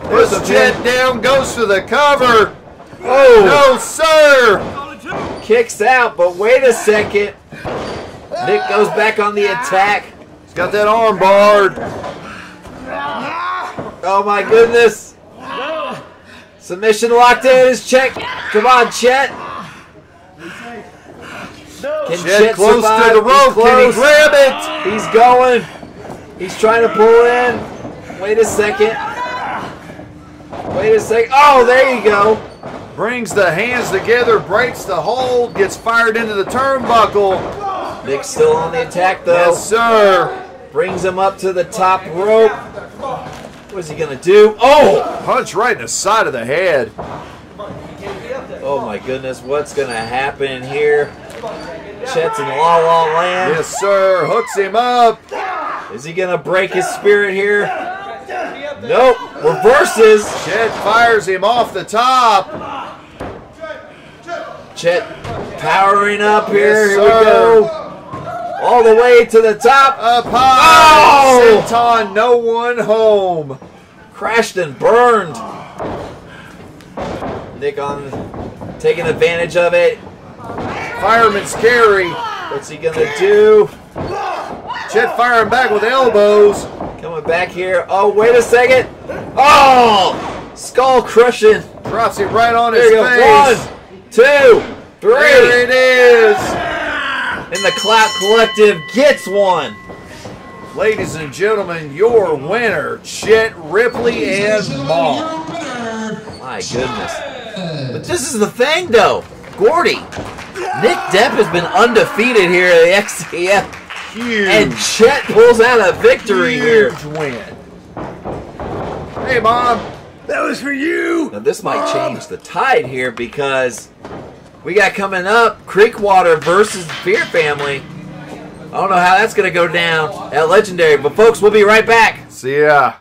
Puts pin. down, goes for the cover. Oh! No, sir. Kicks out, but wait a second. Nick goes back on the attack. He's got that arm barred. Oh my goodness. Submission locked in is check. Come on, Chet. Can Chet close survive? to the rope. Can he grab it? He's going. He's trying to pull in. Wait a second. Wait a second. Oh, there you go. Brings the hands together, breaks the hold, gets fired into the turnbuckle. Nick's still on the attack though. Yes, sir. Brings him up to the top rope. What's he gonna do? Oh! Punch right in the side of the head. Oh my goodness, what's gonna happen here? Chet's in La La Land. Yes, sir. Hooks him up. Is he gonna break his spirit here? Nope. Reverses. Chet fires him off the top. Chet powering up here. Yes, here we go. All the way to the top. Up high. Oh! Senton, no one home. Crashed and burned. Nick on taking advantage of it. Fireman's carry. What's he gonna do? Chet firing back with elbows. Coming back here. Oh, wait a second. Oh! Skull crushing. Drops it right on There his you go. face. One, two, three. There it is. And the Clout Collective gets one. Ladies and gentlemen, your winner, Chet Rippley and Mom. My goodness. But this is the thing, though. Gordie. Nick Depp has been undefeated here at the XCF. Huge. And Chet pulls out a victory here. Huge win. Hey, Mom. That was for you. Now this might ah! change the tide here because we got coming up Creekwater versus Fear Family. I don't know how that's going to go down at Legendary, but folks, we'll be right back. See ya.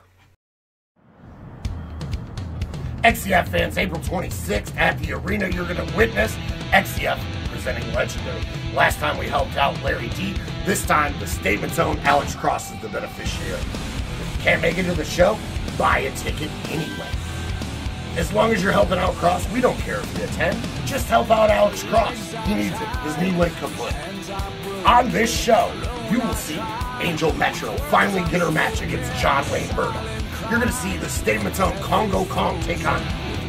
XCF fans, April 26th at the arena, you're going to witness XCF presenting Legendary. Last time we helped out Larry D. This time, the Statement Zone, Alex Cross is the beneficiary. Can't make it to the show, buy a ticket anyway. As long as you're helping out Cross, we don't care if you attend. Just help out Alex Cross. He needs it. His knee went kaput. On this show, you will see Angel Metro finally get her match against John Wayne Murdoch. You're going to see the Statement's own Kongo Kong take on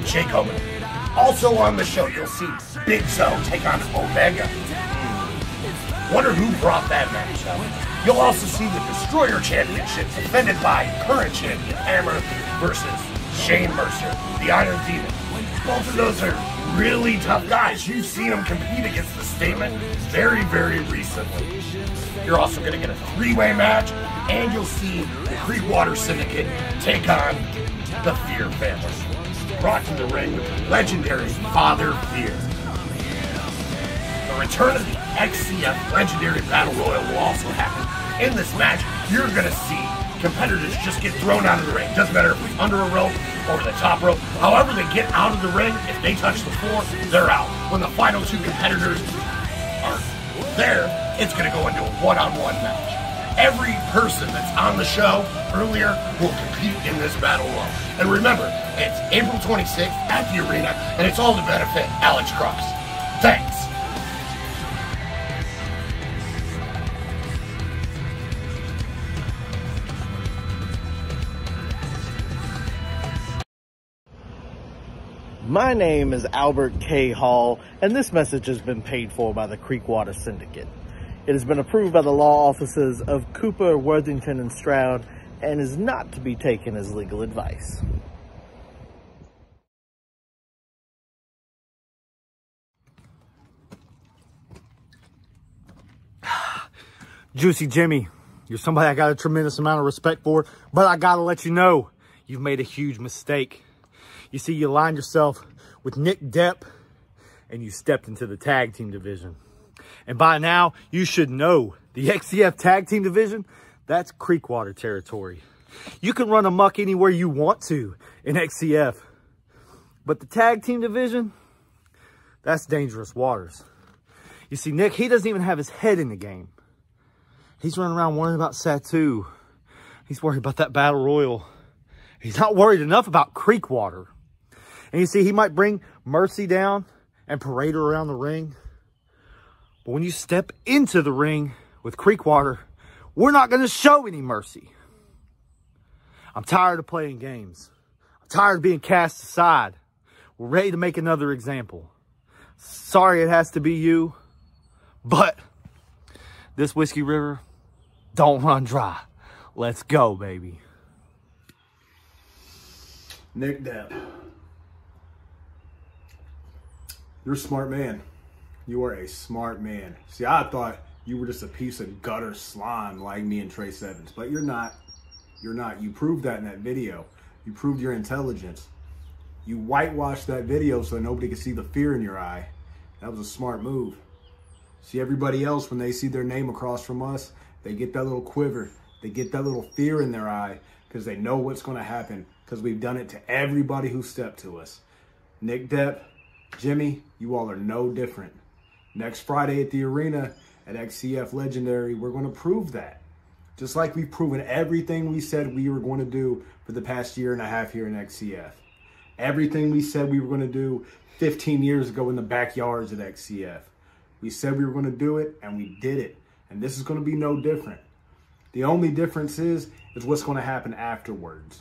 Jake Hogan. Also on the show, you'll see Big Zo take on Omega. Hmm. Wonder who brought that match up. You'll also see the Destroyer Championship defended by current champion Hammer versus Shane Mercer, the Iron Demon. Both of those are really tough guys. You've seen them compete against the Statement very, very recently. You're also going to get a three-way match, and you'll see the Creekwater Syndicate take on the Fear family. Brought to the ring with the legendary Father Fear. The return of the XCF Legendary Battle Royal will also happen. In this match, you're going to see competitors just get thrown out of the ring. Doesn't matter if it's under a rope or the top rope. However they get out of the ring, if they touch the floor, they're out. When the final two competitors are there, it's going to go into a one-on-one match. Every person that's on the show earlier will compete in this battle royal. And remember, it's April 26th at the arena, and it's all to benefit Alex Cross. My name is Albert K. Hall, and this message has been paid for by the Creekwater Syndicate. It has been approved by the law offices of Cooper, Worthington, and Stroud, and is not to be taken as legal advice. Juicy Jimmy, you're somebody I got a tremendous amount of respect for, but I gotta let you know, you've made a huge mistake. You see, you aligned yourself with Nick Depp, and you stepped into the tag team division. And by now, you should know the XCF tag team division, that's Creekwater territory. You can run amok anywhere you want to in XCF. But the tag team division, that's dangerous waters. You see, Nick, he doesn't even have his head in the game. He's running around worrying about Satu. He's worried about that battle royal. He's not worried enough about Creekwater. And you see, he might bring Mercy down and parade her around the ring. But when you step into the ring with Creekwater, we're not going to show any mercy. I'm tired of playing games. I'm tired of being cast aside. We're ready to make another example. Sorry it has to be you, but this Whiskey River don't run dry. Let's go, baby. Nick Depp. You're a smart man. You are a smart man. See, I thought you were just a piece of gutter slime like me and Trace Evans, but you're not. You're not. You proved that in that video. You proved your intelligence. You whitewashed that video so nobody could see the fear in your eye. That was a smart move. See, everybody else, when they see their name across from us, they get that little quiver. They get that little fear in their eye because they know what's going to happen because we've done it to everybody who stepped to us. Nick Depp, Jimmy, you all are no different. Next Friday at the arena at XCF Legendary, we're going to prove that. Just like we've proven everything we said we were going to do for the past year and a half here in XCF. Everything we said we were going to do 15 years ago in the backyards at XCF. We said we were going to do it, and we did it. And this is going to be no different. The only difference is, is what's going to happen afterwards.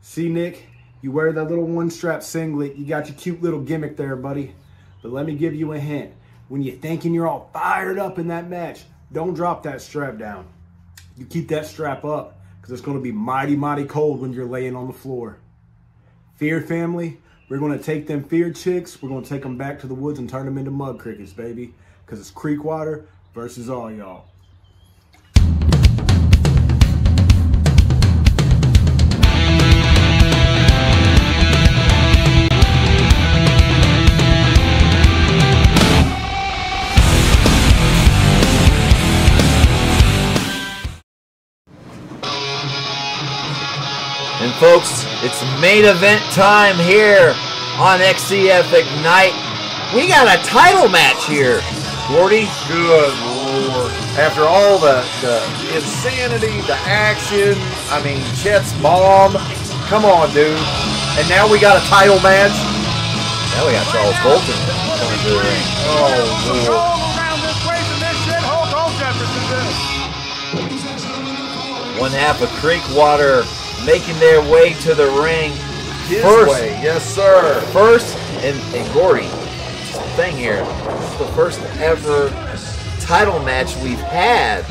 See, Nick, you wear that little one-strap singlet. You got your cute little gimmick there, buddy. But let me give you a hint. When you're thinking you're all fired up in that match, don't drop that strap down. You keep that strap up because it's going to be mighty, mighty cold when you're laying on the floor. Fear family, we're going to take them fear chicks, we're going to take them back to the woods and turn them into mud crickets, baby. Because it's creek water versus all y'all. Folks, it's main event time here on XCF Ignite. We got a title match here. Gordie? Good lord. After all the, the insanity, the action, I mean, Chet's mom, come on, dude. And now we got a title match. Now we got Charles Colton coming to the ring. Oh, lord. One half of Creekwater making their way to the ring. His first, way, yes, sir. First, and, and Gordie, thing here, this is the first ever title match we've had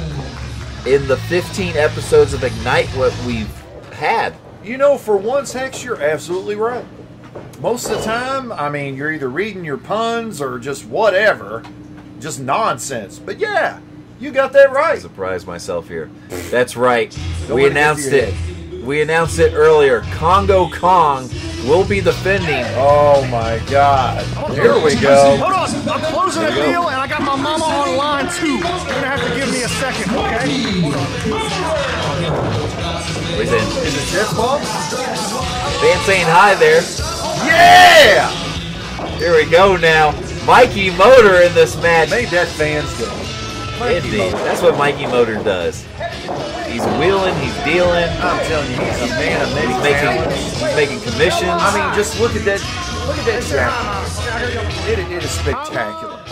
in the 15 episodes of Ignite what we've had. You know, for once, Hex, you're absolutely right. Most of the time, I mean, you're either reading your puns or just whatever, just nonsense. But yeah, you got that right. Surprise myself here. That's right. Don't we announced it get announced to your it. We announced it earlier. Kongo Kong will be defending. Oh my God! Here we go. Hold on, I'm closing the Here we go. deal and I got my mama on line too. You're gonna have to give me a second, okay? Hold on. What is it? Is it Chet's mom? Van saying hi there. Yeah! Here we go now. Mikey Motor in this match. Made that fans go. Indeed. That's what Mikey Motor does. He's wheeling, he's dealing. I'm telling you, he's a man of many He's making, he's making commissions. I mean, just look at that. Look at that jacket. It, it is spectacular.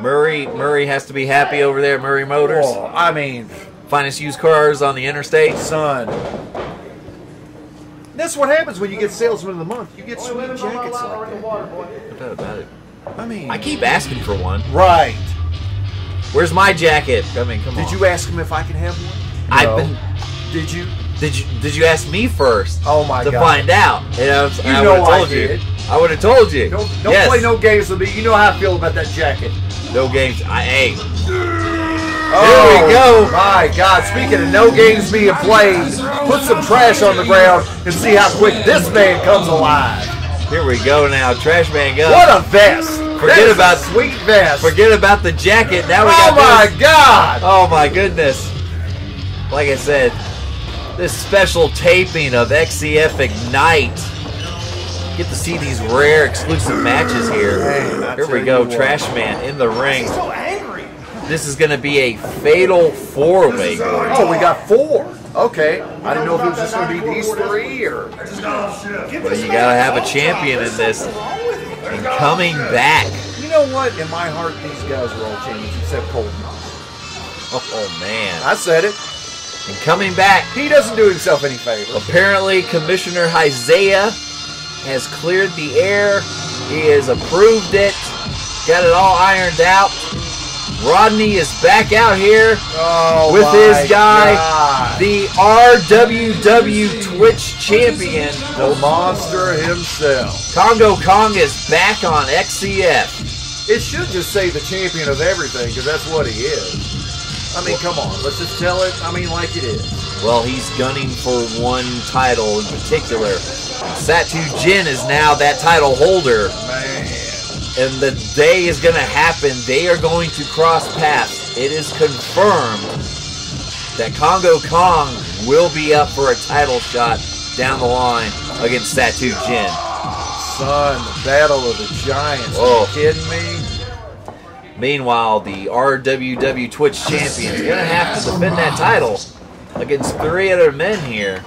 Murray Murray has to be happy over there at Murray Motors. Oh, I mean, Finest used cars on the interstate. son. That's what happens when you get salesman of the month. You get sweet jackets like that. No doubt about it. I mean, I keep asking for one. right. Where's my jacket? I mean, come on. Did you ask him if I can have one? I've No. been. Did you? Did you? Did you ask me first? Oh my to God. find out. And I, was, You and I know would I told you. did. I would have told you. Don't, don't yes. play no games with me. You know how I feel about that jacket. No games. I hey. Oh, we go. My God, speaking of no games being played, put some trash on the ground and see how quick this man comes alive. Here we go now. Trash man go. What a vest! Forget about- sweet vest. Forget about the jacket. Now we oh got my this. God! Oh my goodness. Like I said, this special taping of XCF Ignite. Get to see these rare exclusive matches here. Here we go. Trash Man in the ring. So angry. This is going to be a fatal four-way. Uh, oh, we got four. Okay, I didn't know if it was just going to be these three or. But you got to have a champion in this. And coming back. You know what? In my heart, these guys are all champions except Colton. Oh, oh, man. I said it. And coming back, He doesn't do himself any favors. Apparently, Commissioner Isaiah has cleared the air. He has approved it, got it all ironed out. Rodney is back out here Oh with his guy, God. the RWW Twitch champion. the monster himself. Kongo Kong is back on XCF. It should just say the champion of everything because that's what he is. I mean, come on, let's just tell it. I mean, like it is. Well, he's gunning for one title in particular. Satu Jin is now that title holder. And the day is going to happen. They are going to cross paths. It is confirmed that Kongo Kong will be up for a title shot down the line against Satu Jin. Son, the battle of the giants. Whoa. Are you oh. kidding me? Meanwhile, the RWW Twitch champion is going to have to defend that title against three other men here.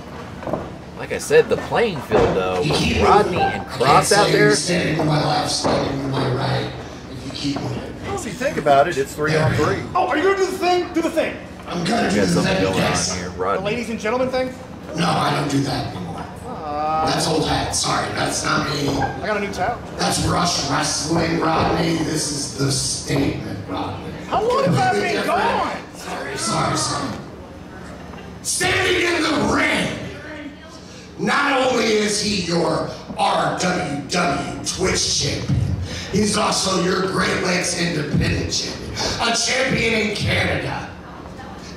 Like I said, the playing field, though, with Rodney and Cross out there. Standing to my left, standing to my right. If you keep moving. Well, if you think about it, it's three on three. Oh, are you gonna do the thing? Do the thing. I'm gonna do got the something thing, going yes. on here. The ladies and gentlemen thing. No, I don't do that anymore. Uh, that's old hat. Sorry, that's not me. I got a new towel. That's Rush Wrestling, Rodney. This is the statement, Rodney. How long have I Completely been different. gone? Sorry, sorry, sorry. Standing in the ring. Not only is he your RWW Twitch champion, he's also your Great Lakes Independent champion, a champion in Canada,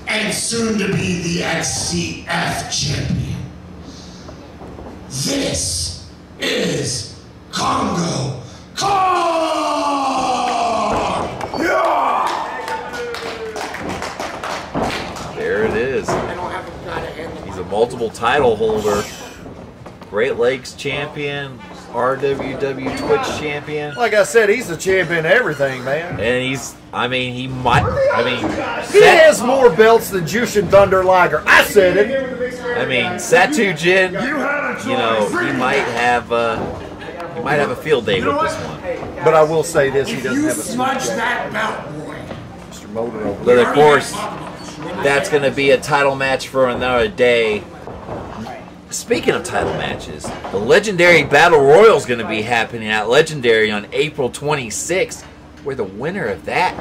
and soon to be the XCF champion. This is Kongo Kong! Yeah! There it is. He's a multiple title holder. Great Lakes champion, RWW Twitch champion. Like I said, he's the champion of everything, man. And he's, I mean, he might, I mean, He Sat- has more belts than Jushin Thunder Liger. I said it. I mean, Satu Jin, you know, he might have, uh, he might have a field day with this one. But I will say this: he doesn't you have a smudge that belt, boy, Mr. Motor over But there. of course, that's going to be a title match for another day. Speaking of title matches, the Legendary Battle Royal is going to be happening at Legendary on April 26th, where the winner of that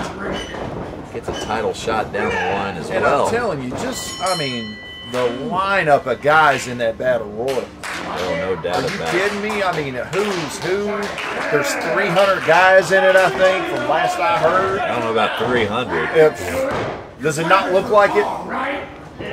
gets a title shot down the line as And well. I'm telling you, just I mean, the lineup of guys in that battle royal. Oh, no doubt Are you about kidding me? I mean, who's who? There's 300 guys in it, I think, from last I heard. I don't know about 300. If, does it not look like it?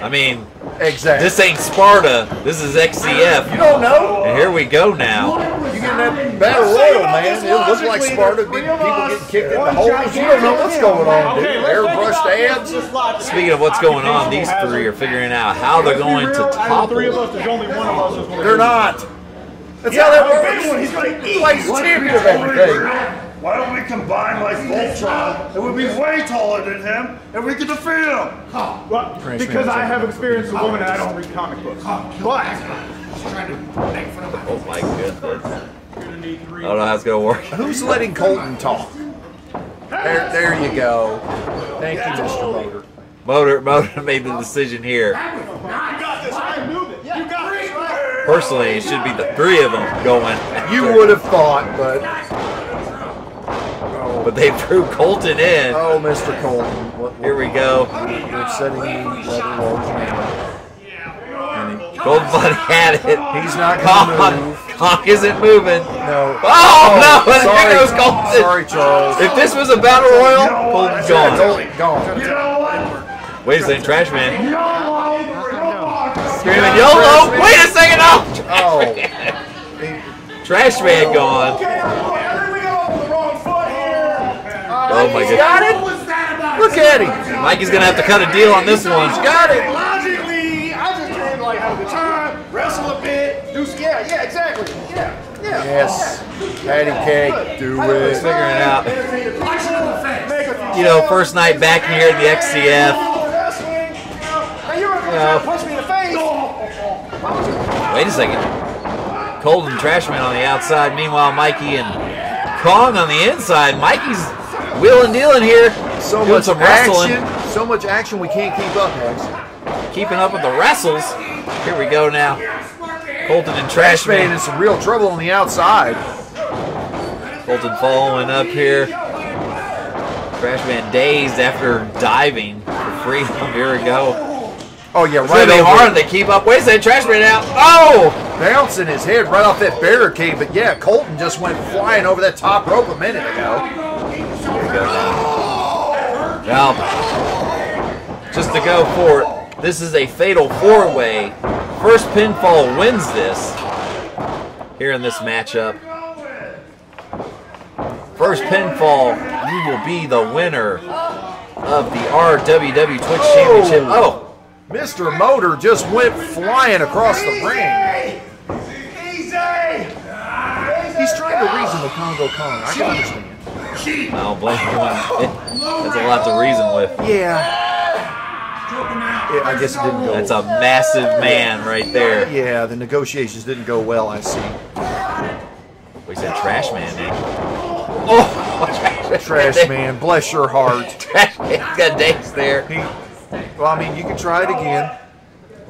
I mean, Exactly. this ain't Sparta. This is XCF. You don't know. And here we go now. You get in that battle royal, man. It looks like Sparta. People getting kicked in the holes. You don't know what's going on, dude. Airbrushed abs. Speaking of what's going on, these three are figuring out how they're going to topple. Three of us. There's only one of us. They're not. That's how that works. He's gonna eat. Like he's champion of everything. Why don't we combine like Voltron? It would be way taller than him, and we could defeat him. Well, because I have experience with women and I don't read comic books. But Oh my goodness. I don't know how it's going to work. Who's letting Colton talk? There, there you go. Thank you, Mr. Motor. Motor, Motor made the decision here. you got this. I knew it. You got this. Personally, it should be the three of them going. You would have thought, but But they threw Colton in. oh, Mr. Colton, what, Here we go. we're setting level lows now. And he- Golden Bunny had it. He's not gonna move. Conk isn't moving. No. Oh, no! There oh, sorry, goes Colton. Sorry, Charles. If this was a battle royal, Colton's Yeah, gone. Colton, gone. Wait a second, Trash Man. YOLO. Screaming YOLO! Wait a second! Oh, Oh! Trash Man gone. Okay, I think we got off the wrong foot here. Oh, oh my he's got it. Look at him. Mikey's gonna have to cut a deal on this one. Got it. Logically, I just came like have a good time, wrestle a bit, do yeah, yeah, exactly, yeah, yeah. Yes. Patty cake. Do Let's it. figure it out. Punch it in the face. Make a few You know, first night back here at the XCF. wrestling. Now you're gonna Yeah. me in the face. Wait a second. Colton Trashman on the outside. Meanwhile, Mikey and Kong on the inside. Mikey's wheeling dealing here. So Doing much some wrestling. action. So much action. We can't keep up, guys. Keeping up with the wrestles. Here we go now. Colton and Trash man Trashman. in some real trouble on the outside. Colton following up here. Trashman dazed after diving for freedom. Here we go. Oh yeah, Right right they over. are. They keep up. Wait a second. Trashman out. Oh! Bouncing his head right off that barricade, but yeah, Colton just went flying over that top rope a minute ago. Now, just to go for it, this is a fatal four-way. First pinfall wins this. here in this matchup. First pinfall, you will be the winner of the RWW Twitch oh, Championship. Oh, Mr. Motor just went flying across the ring. He's trying to reason with Kongo Kong. I can understand. I don't blame him. That's a lot to reason with. Yeah. Yeah, I guess it didn't go. That's a massive man right there. Yeah, the negotiations didn't go well. I see. We said trash man, man. Oh, Trash man, bless your heart. Trash man's got dates there. He, well, I mean, you can try it again.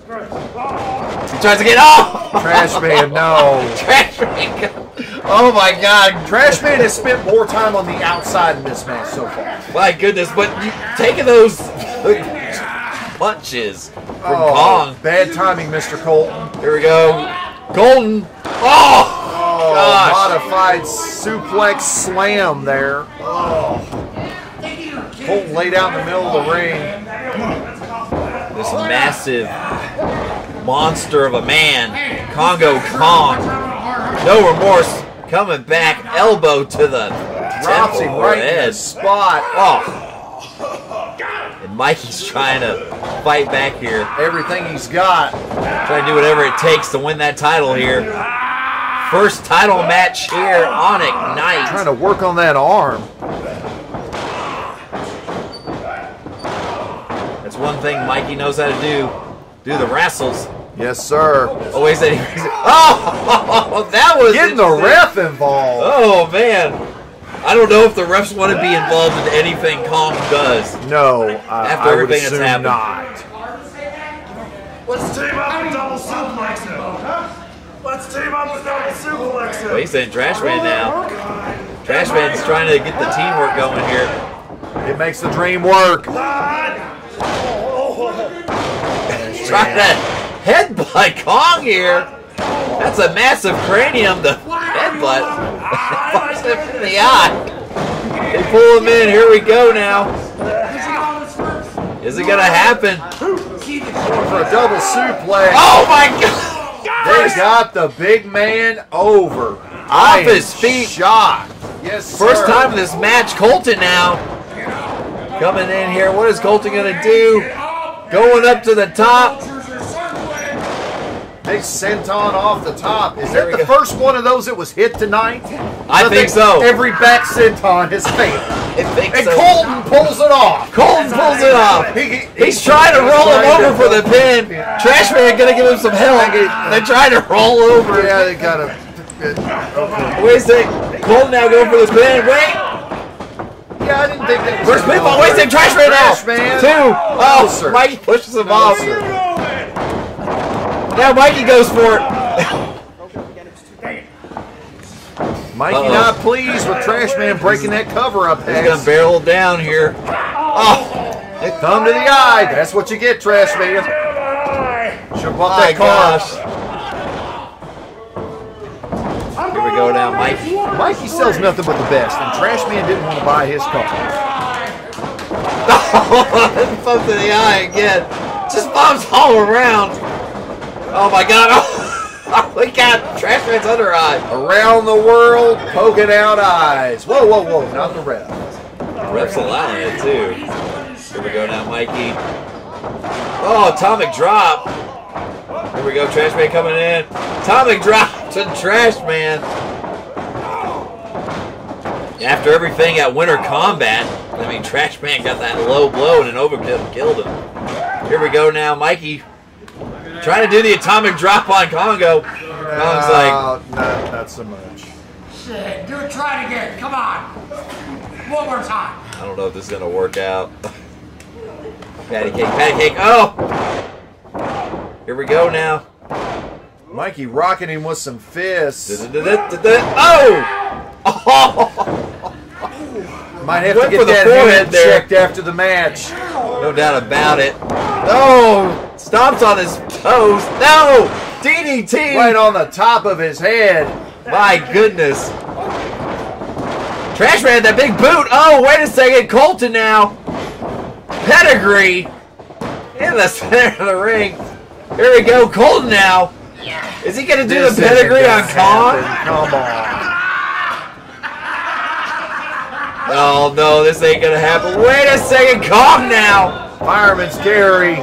He tries to get off. Trash man, no. Trash man. Oh my God. Trash man has spent more time on the outside in this match so far. My goodness, but you taking those punches from Oh, Kong. bad timing, Mr. Colton. Here we go. Golden. Oh, Oh, gosh. modified suplex slam there. Oh. Colton laid out in the middle of the ring. This massive monster of a man, Kongo Kong. No remorse, coming back, elbow to the Drops him right in head. the spot. Oh. And Mikey's trying to fight back here. Everything he's got. Trying to do whatever it takes to win that title here. First title match here on Ignite. Trying to work on that arm. That's one thing Mikey knows how to do. Do the wrestles. Yes, sir. Oh, Always that he Oh, that was Getting the ref involved. Oh man. I don't know if the refs want to be involved in anything Kong does. No, I, After I would everything that's assume happened. not. Let's team up and double suplex him. Let's team up and double suplex him. Well, he's saying Trash Man now. Trash Man's trying to get the teamwork going here. It makes the dream work. Trying to headbutt Kong here. That's a massive cranium the headbutt. Fucks him in the eye. They pull him in. Here we go now. Is it gonna happen? Going for a double suplex. Oh my god! They got the big man over. Off his feet. Shocked. Yes, First sir. time in this match, Colton now coming in here. What is Colton gonna do? Going up to the top. Big senton off the top. Is There that the go. first one of those that was hit tonight? I think so. Every back senton has failed. I And so. Colton pulls it off. Colton pulls it off. He- he- He's trying to roll him over for the pin. Trash Man gonna give him some help. They're trying to roll over. Yeah, they got to. Wait a sec. Colton now going for the pin. Wait. Yeah, I didn't think that gonna pinfall. Wait a sec. Trash Man now. Trash Man. Two. Oh, Closer. Mikey pushes him off. Closer. Now Mikey goes for it. Mikey Uh-oh. not pleased with Trash Man breaking that cover up. He's gonna barrel down here. Oh, It Thumb to the eye. That's what you get, Trash Man. Should have bought my that car. gosh. Here we go now, Mikey. Mikey sells nothing but the best, and Trash Man didn't want to buy his car. Oh, Thumb to the eye again. Just bombs all around. Oh my god. Oh, look at Trash Man's under eye. Around the world, poking out eyes. Whoa, whoa, whoa! Not the ref. Ref's allowing it too. Here we go now, Mikey. Oh, atomic drop. Here we go, Trash Man coming in. Atomic drop to Trash Man. After everything at Winter Combat, I mean, Trash Man got that low blow and an overkill killed him. Here we go now, Mikey. Trying to do the atomic drop on Kongo. Kong's like, Uh, not, not so much. Shit, do it, try it again. Come on. One more time. I don't know if this is gonna work out. patty cake, patty cake. Oh! Here we go now. Mikey rocking him with some fists. Oh! Oh! Might have Went to get the that forehead there. checked after the match. No doubt about it. No! Stomps on his toes. No! DDT! Right on the top of his head. My goodness. Trash Man, that big boot. Oh, wait a second. Colton now. Pedigree. In the center of the ring. Here we go. Colton now. Is he gonna do This the isn't pedigree gonna on Kong? happen. Come on. Oh no, this ain't gonna happen. Wait a second, Kong now. Fireman's carry.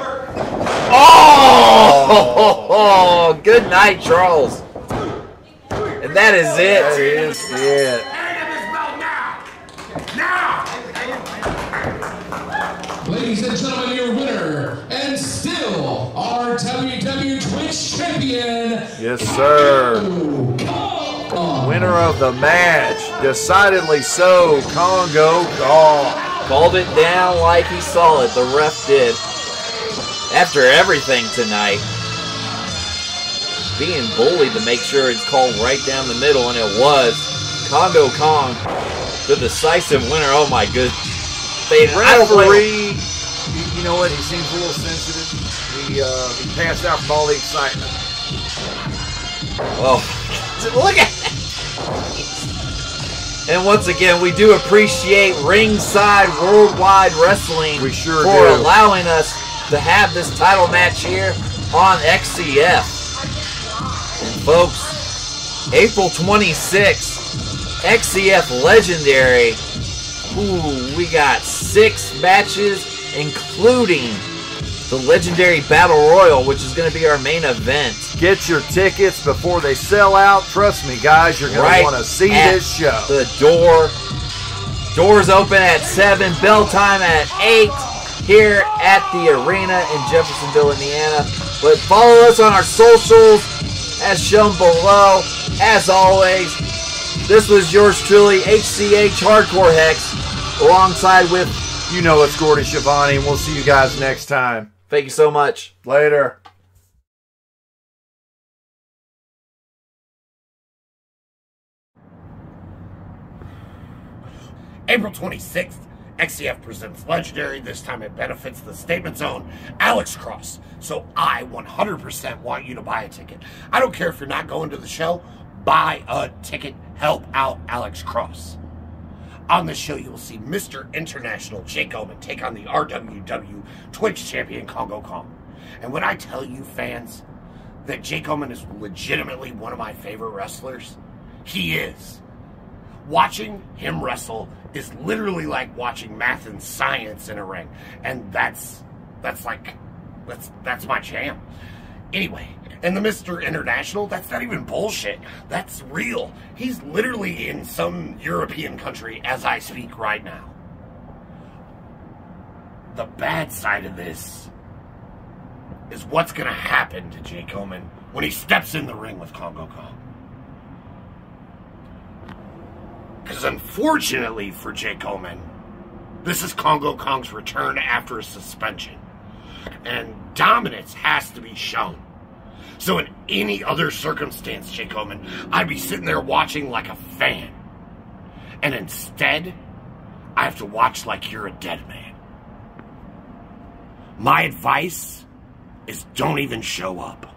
Oh, good night, Charles. And that is it. That is it. Ladies and gentlemen, your winner and still RWW Twitch champion. Yes, sir. Winner of the match. Decidedly so. Kongo Kong. Called it down like he saw it. The ref did. After everything tonight, being bullied to make sure it's called right down the middle, and it was. Kongo Kong, the decisive winner. Oh my goodness. They, I don't blame him. Referee, you, you know what? He seems a little sensitive. He, uh, he passed out from all the excitement. Oh, look at And once again, we do appreciate Ringside Worldwide Wrestling We sure for do. allowing us to have this title match here on XCF. And folks, April 26th, XCF Legendary. Ooh, we got six matches, including the Legendary Battle Royal, which is going to be our main event. Get your tickets before they sell out. Trust me, guys, you're going right to want to see this show. The door. Doors open at 7, bell time at 8 here at the arena in Jeffersonville, Indiana. But follow us on our socials as shown below. As always, this was yours truly, HCH Hardcore Hex, alongside with. You know it's Gordie Shivani, and we'll see you guys next time. Thank you so much. Later. April 26th, XCF presents Legendary. This time it benefits the Statement Zone, Alex Cross. So I 100% want you to buy a ticket. I don't care if you're not going to the show, buy a ticket. Help out Alex Cross. On the show, you will see Mr. International Jake Omen take on the RWW Twitch champion Kongo Kong. And when I tell you, fans, that Jake Omen is legitimately one of my favorite wrestlers, he is. Watching him wrestle is literally like watching math and science in a ring. And that's that's like that's that's my jam. Anyway, and the Mr. International, that's not even bullshit. That's real. He's literally in some European country as I speak right now. The bad side of this is what's going to happen to Jay Omen when he steps in the ring with Kongo Kong. Because unfortunately for Jay Omen, this is Kongo Kong's return after a suspension. And dominance has to be shown. So in any other circumstance, Jake Omen, I'd be sitting there watching like a fan. And instead, I have to watch like you're a dead man. My advice is don't even show up.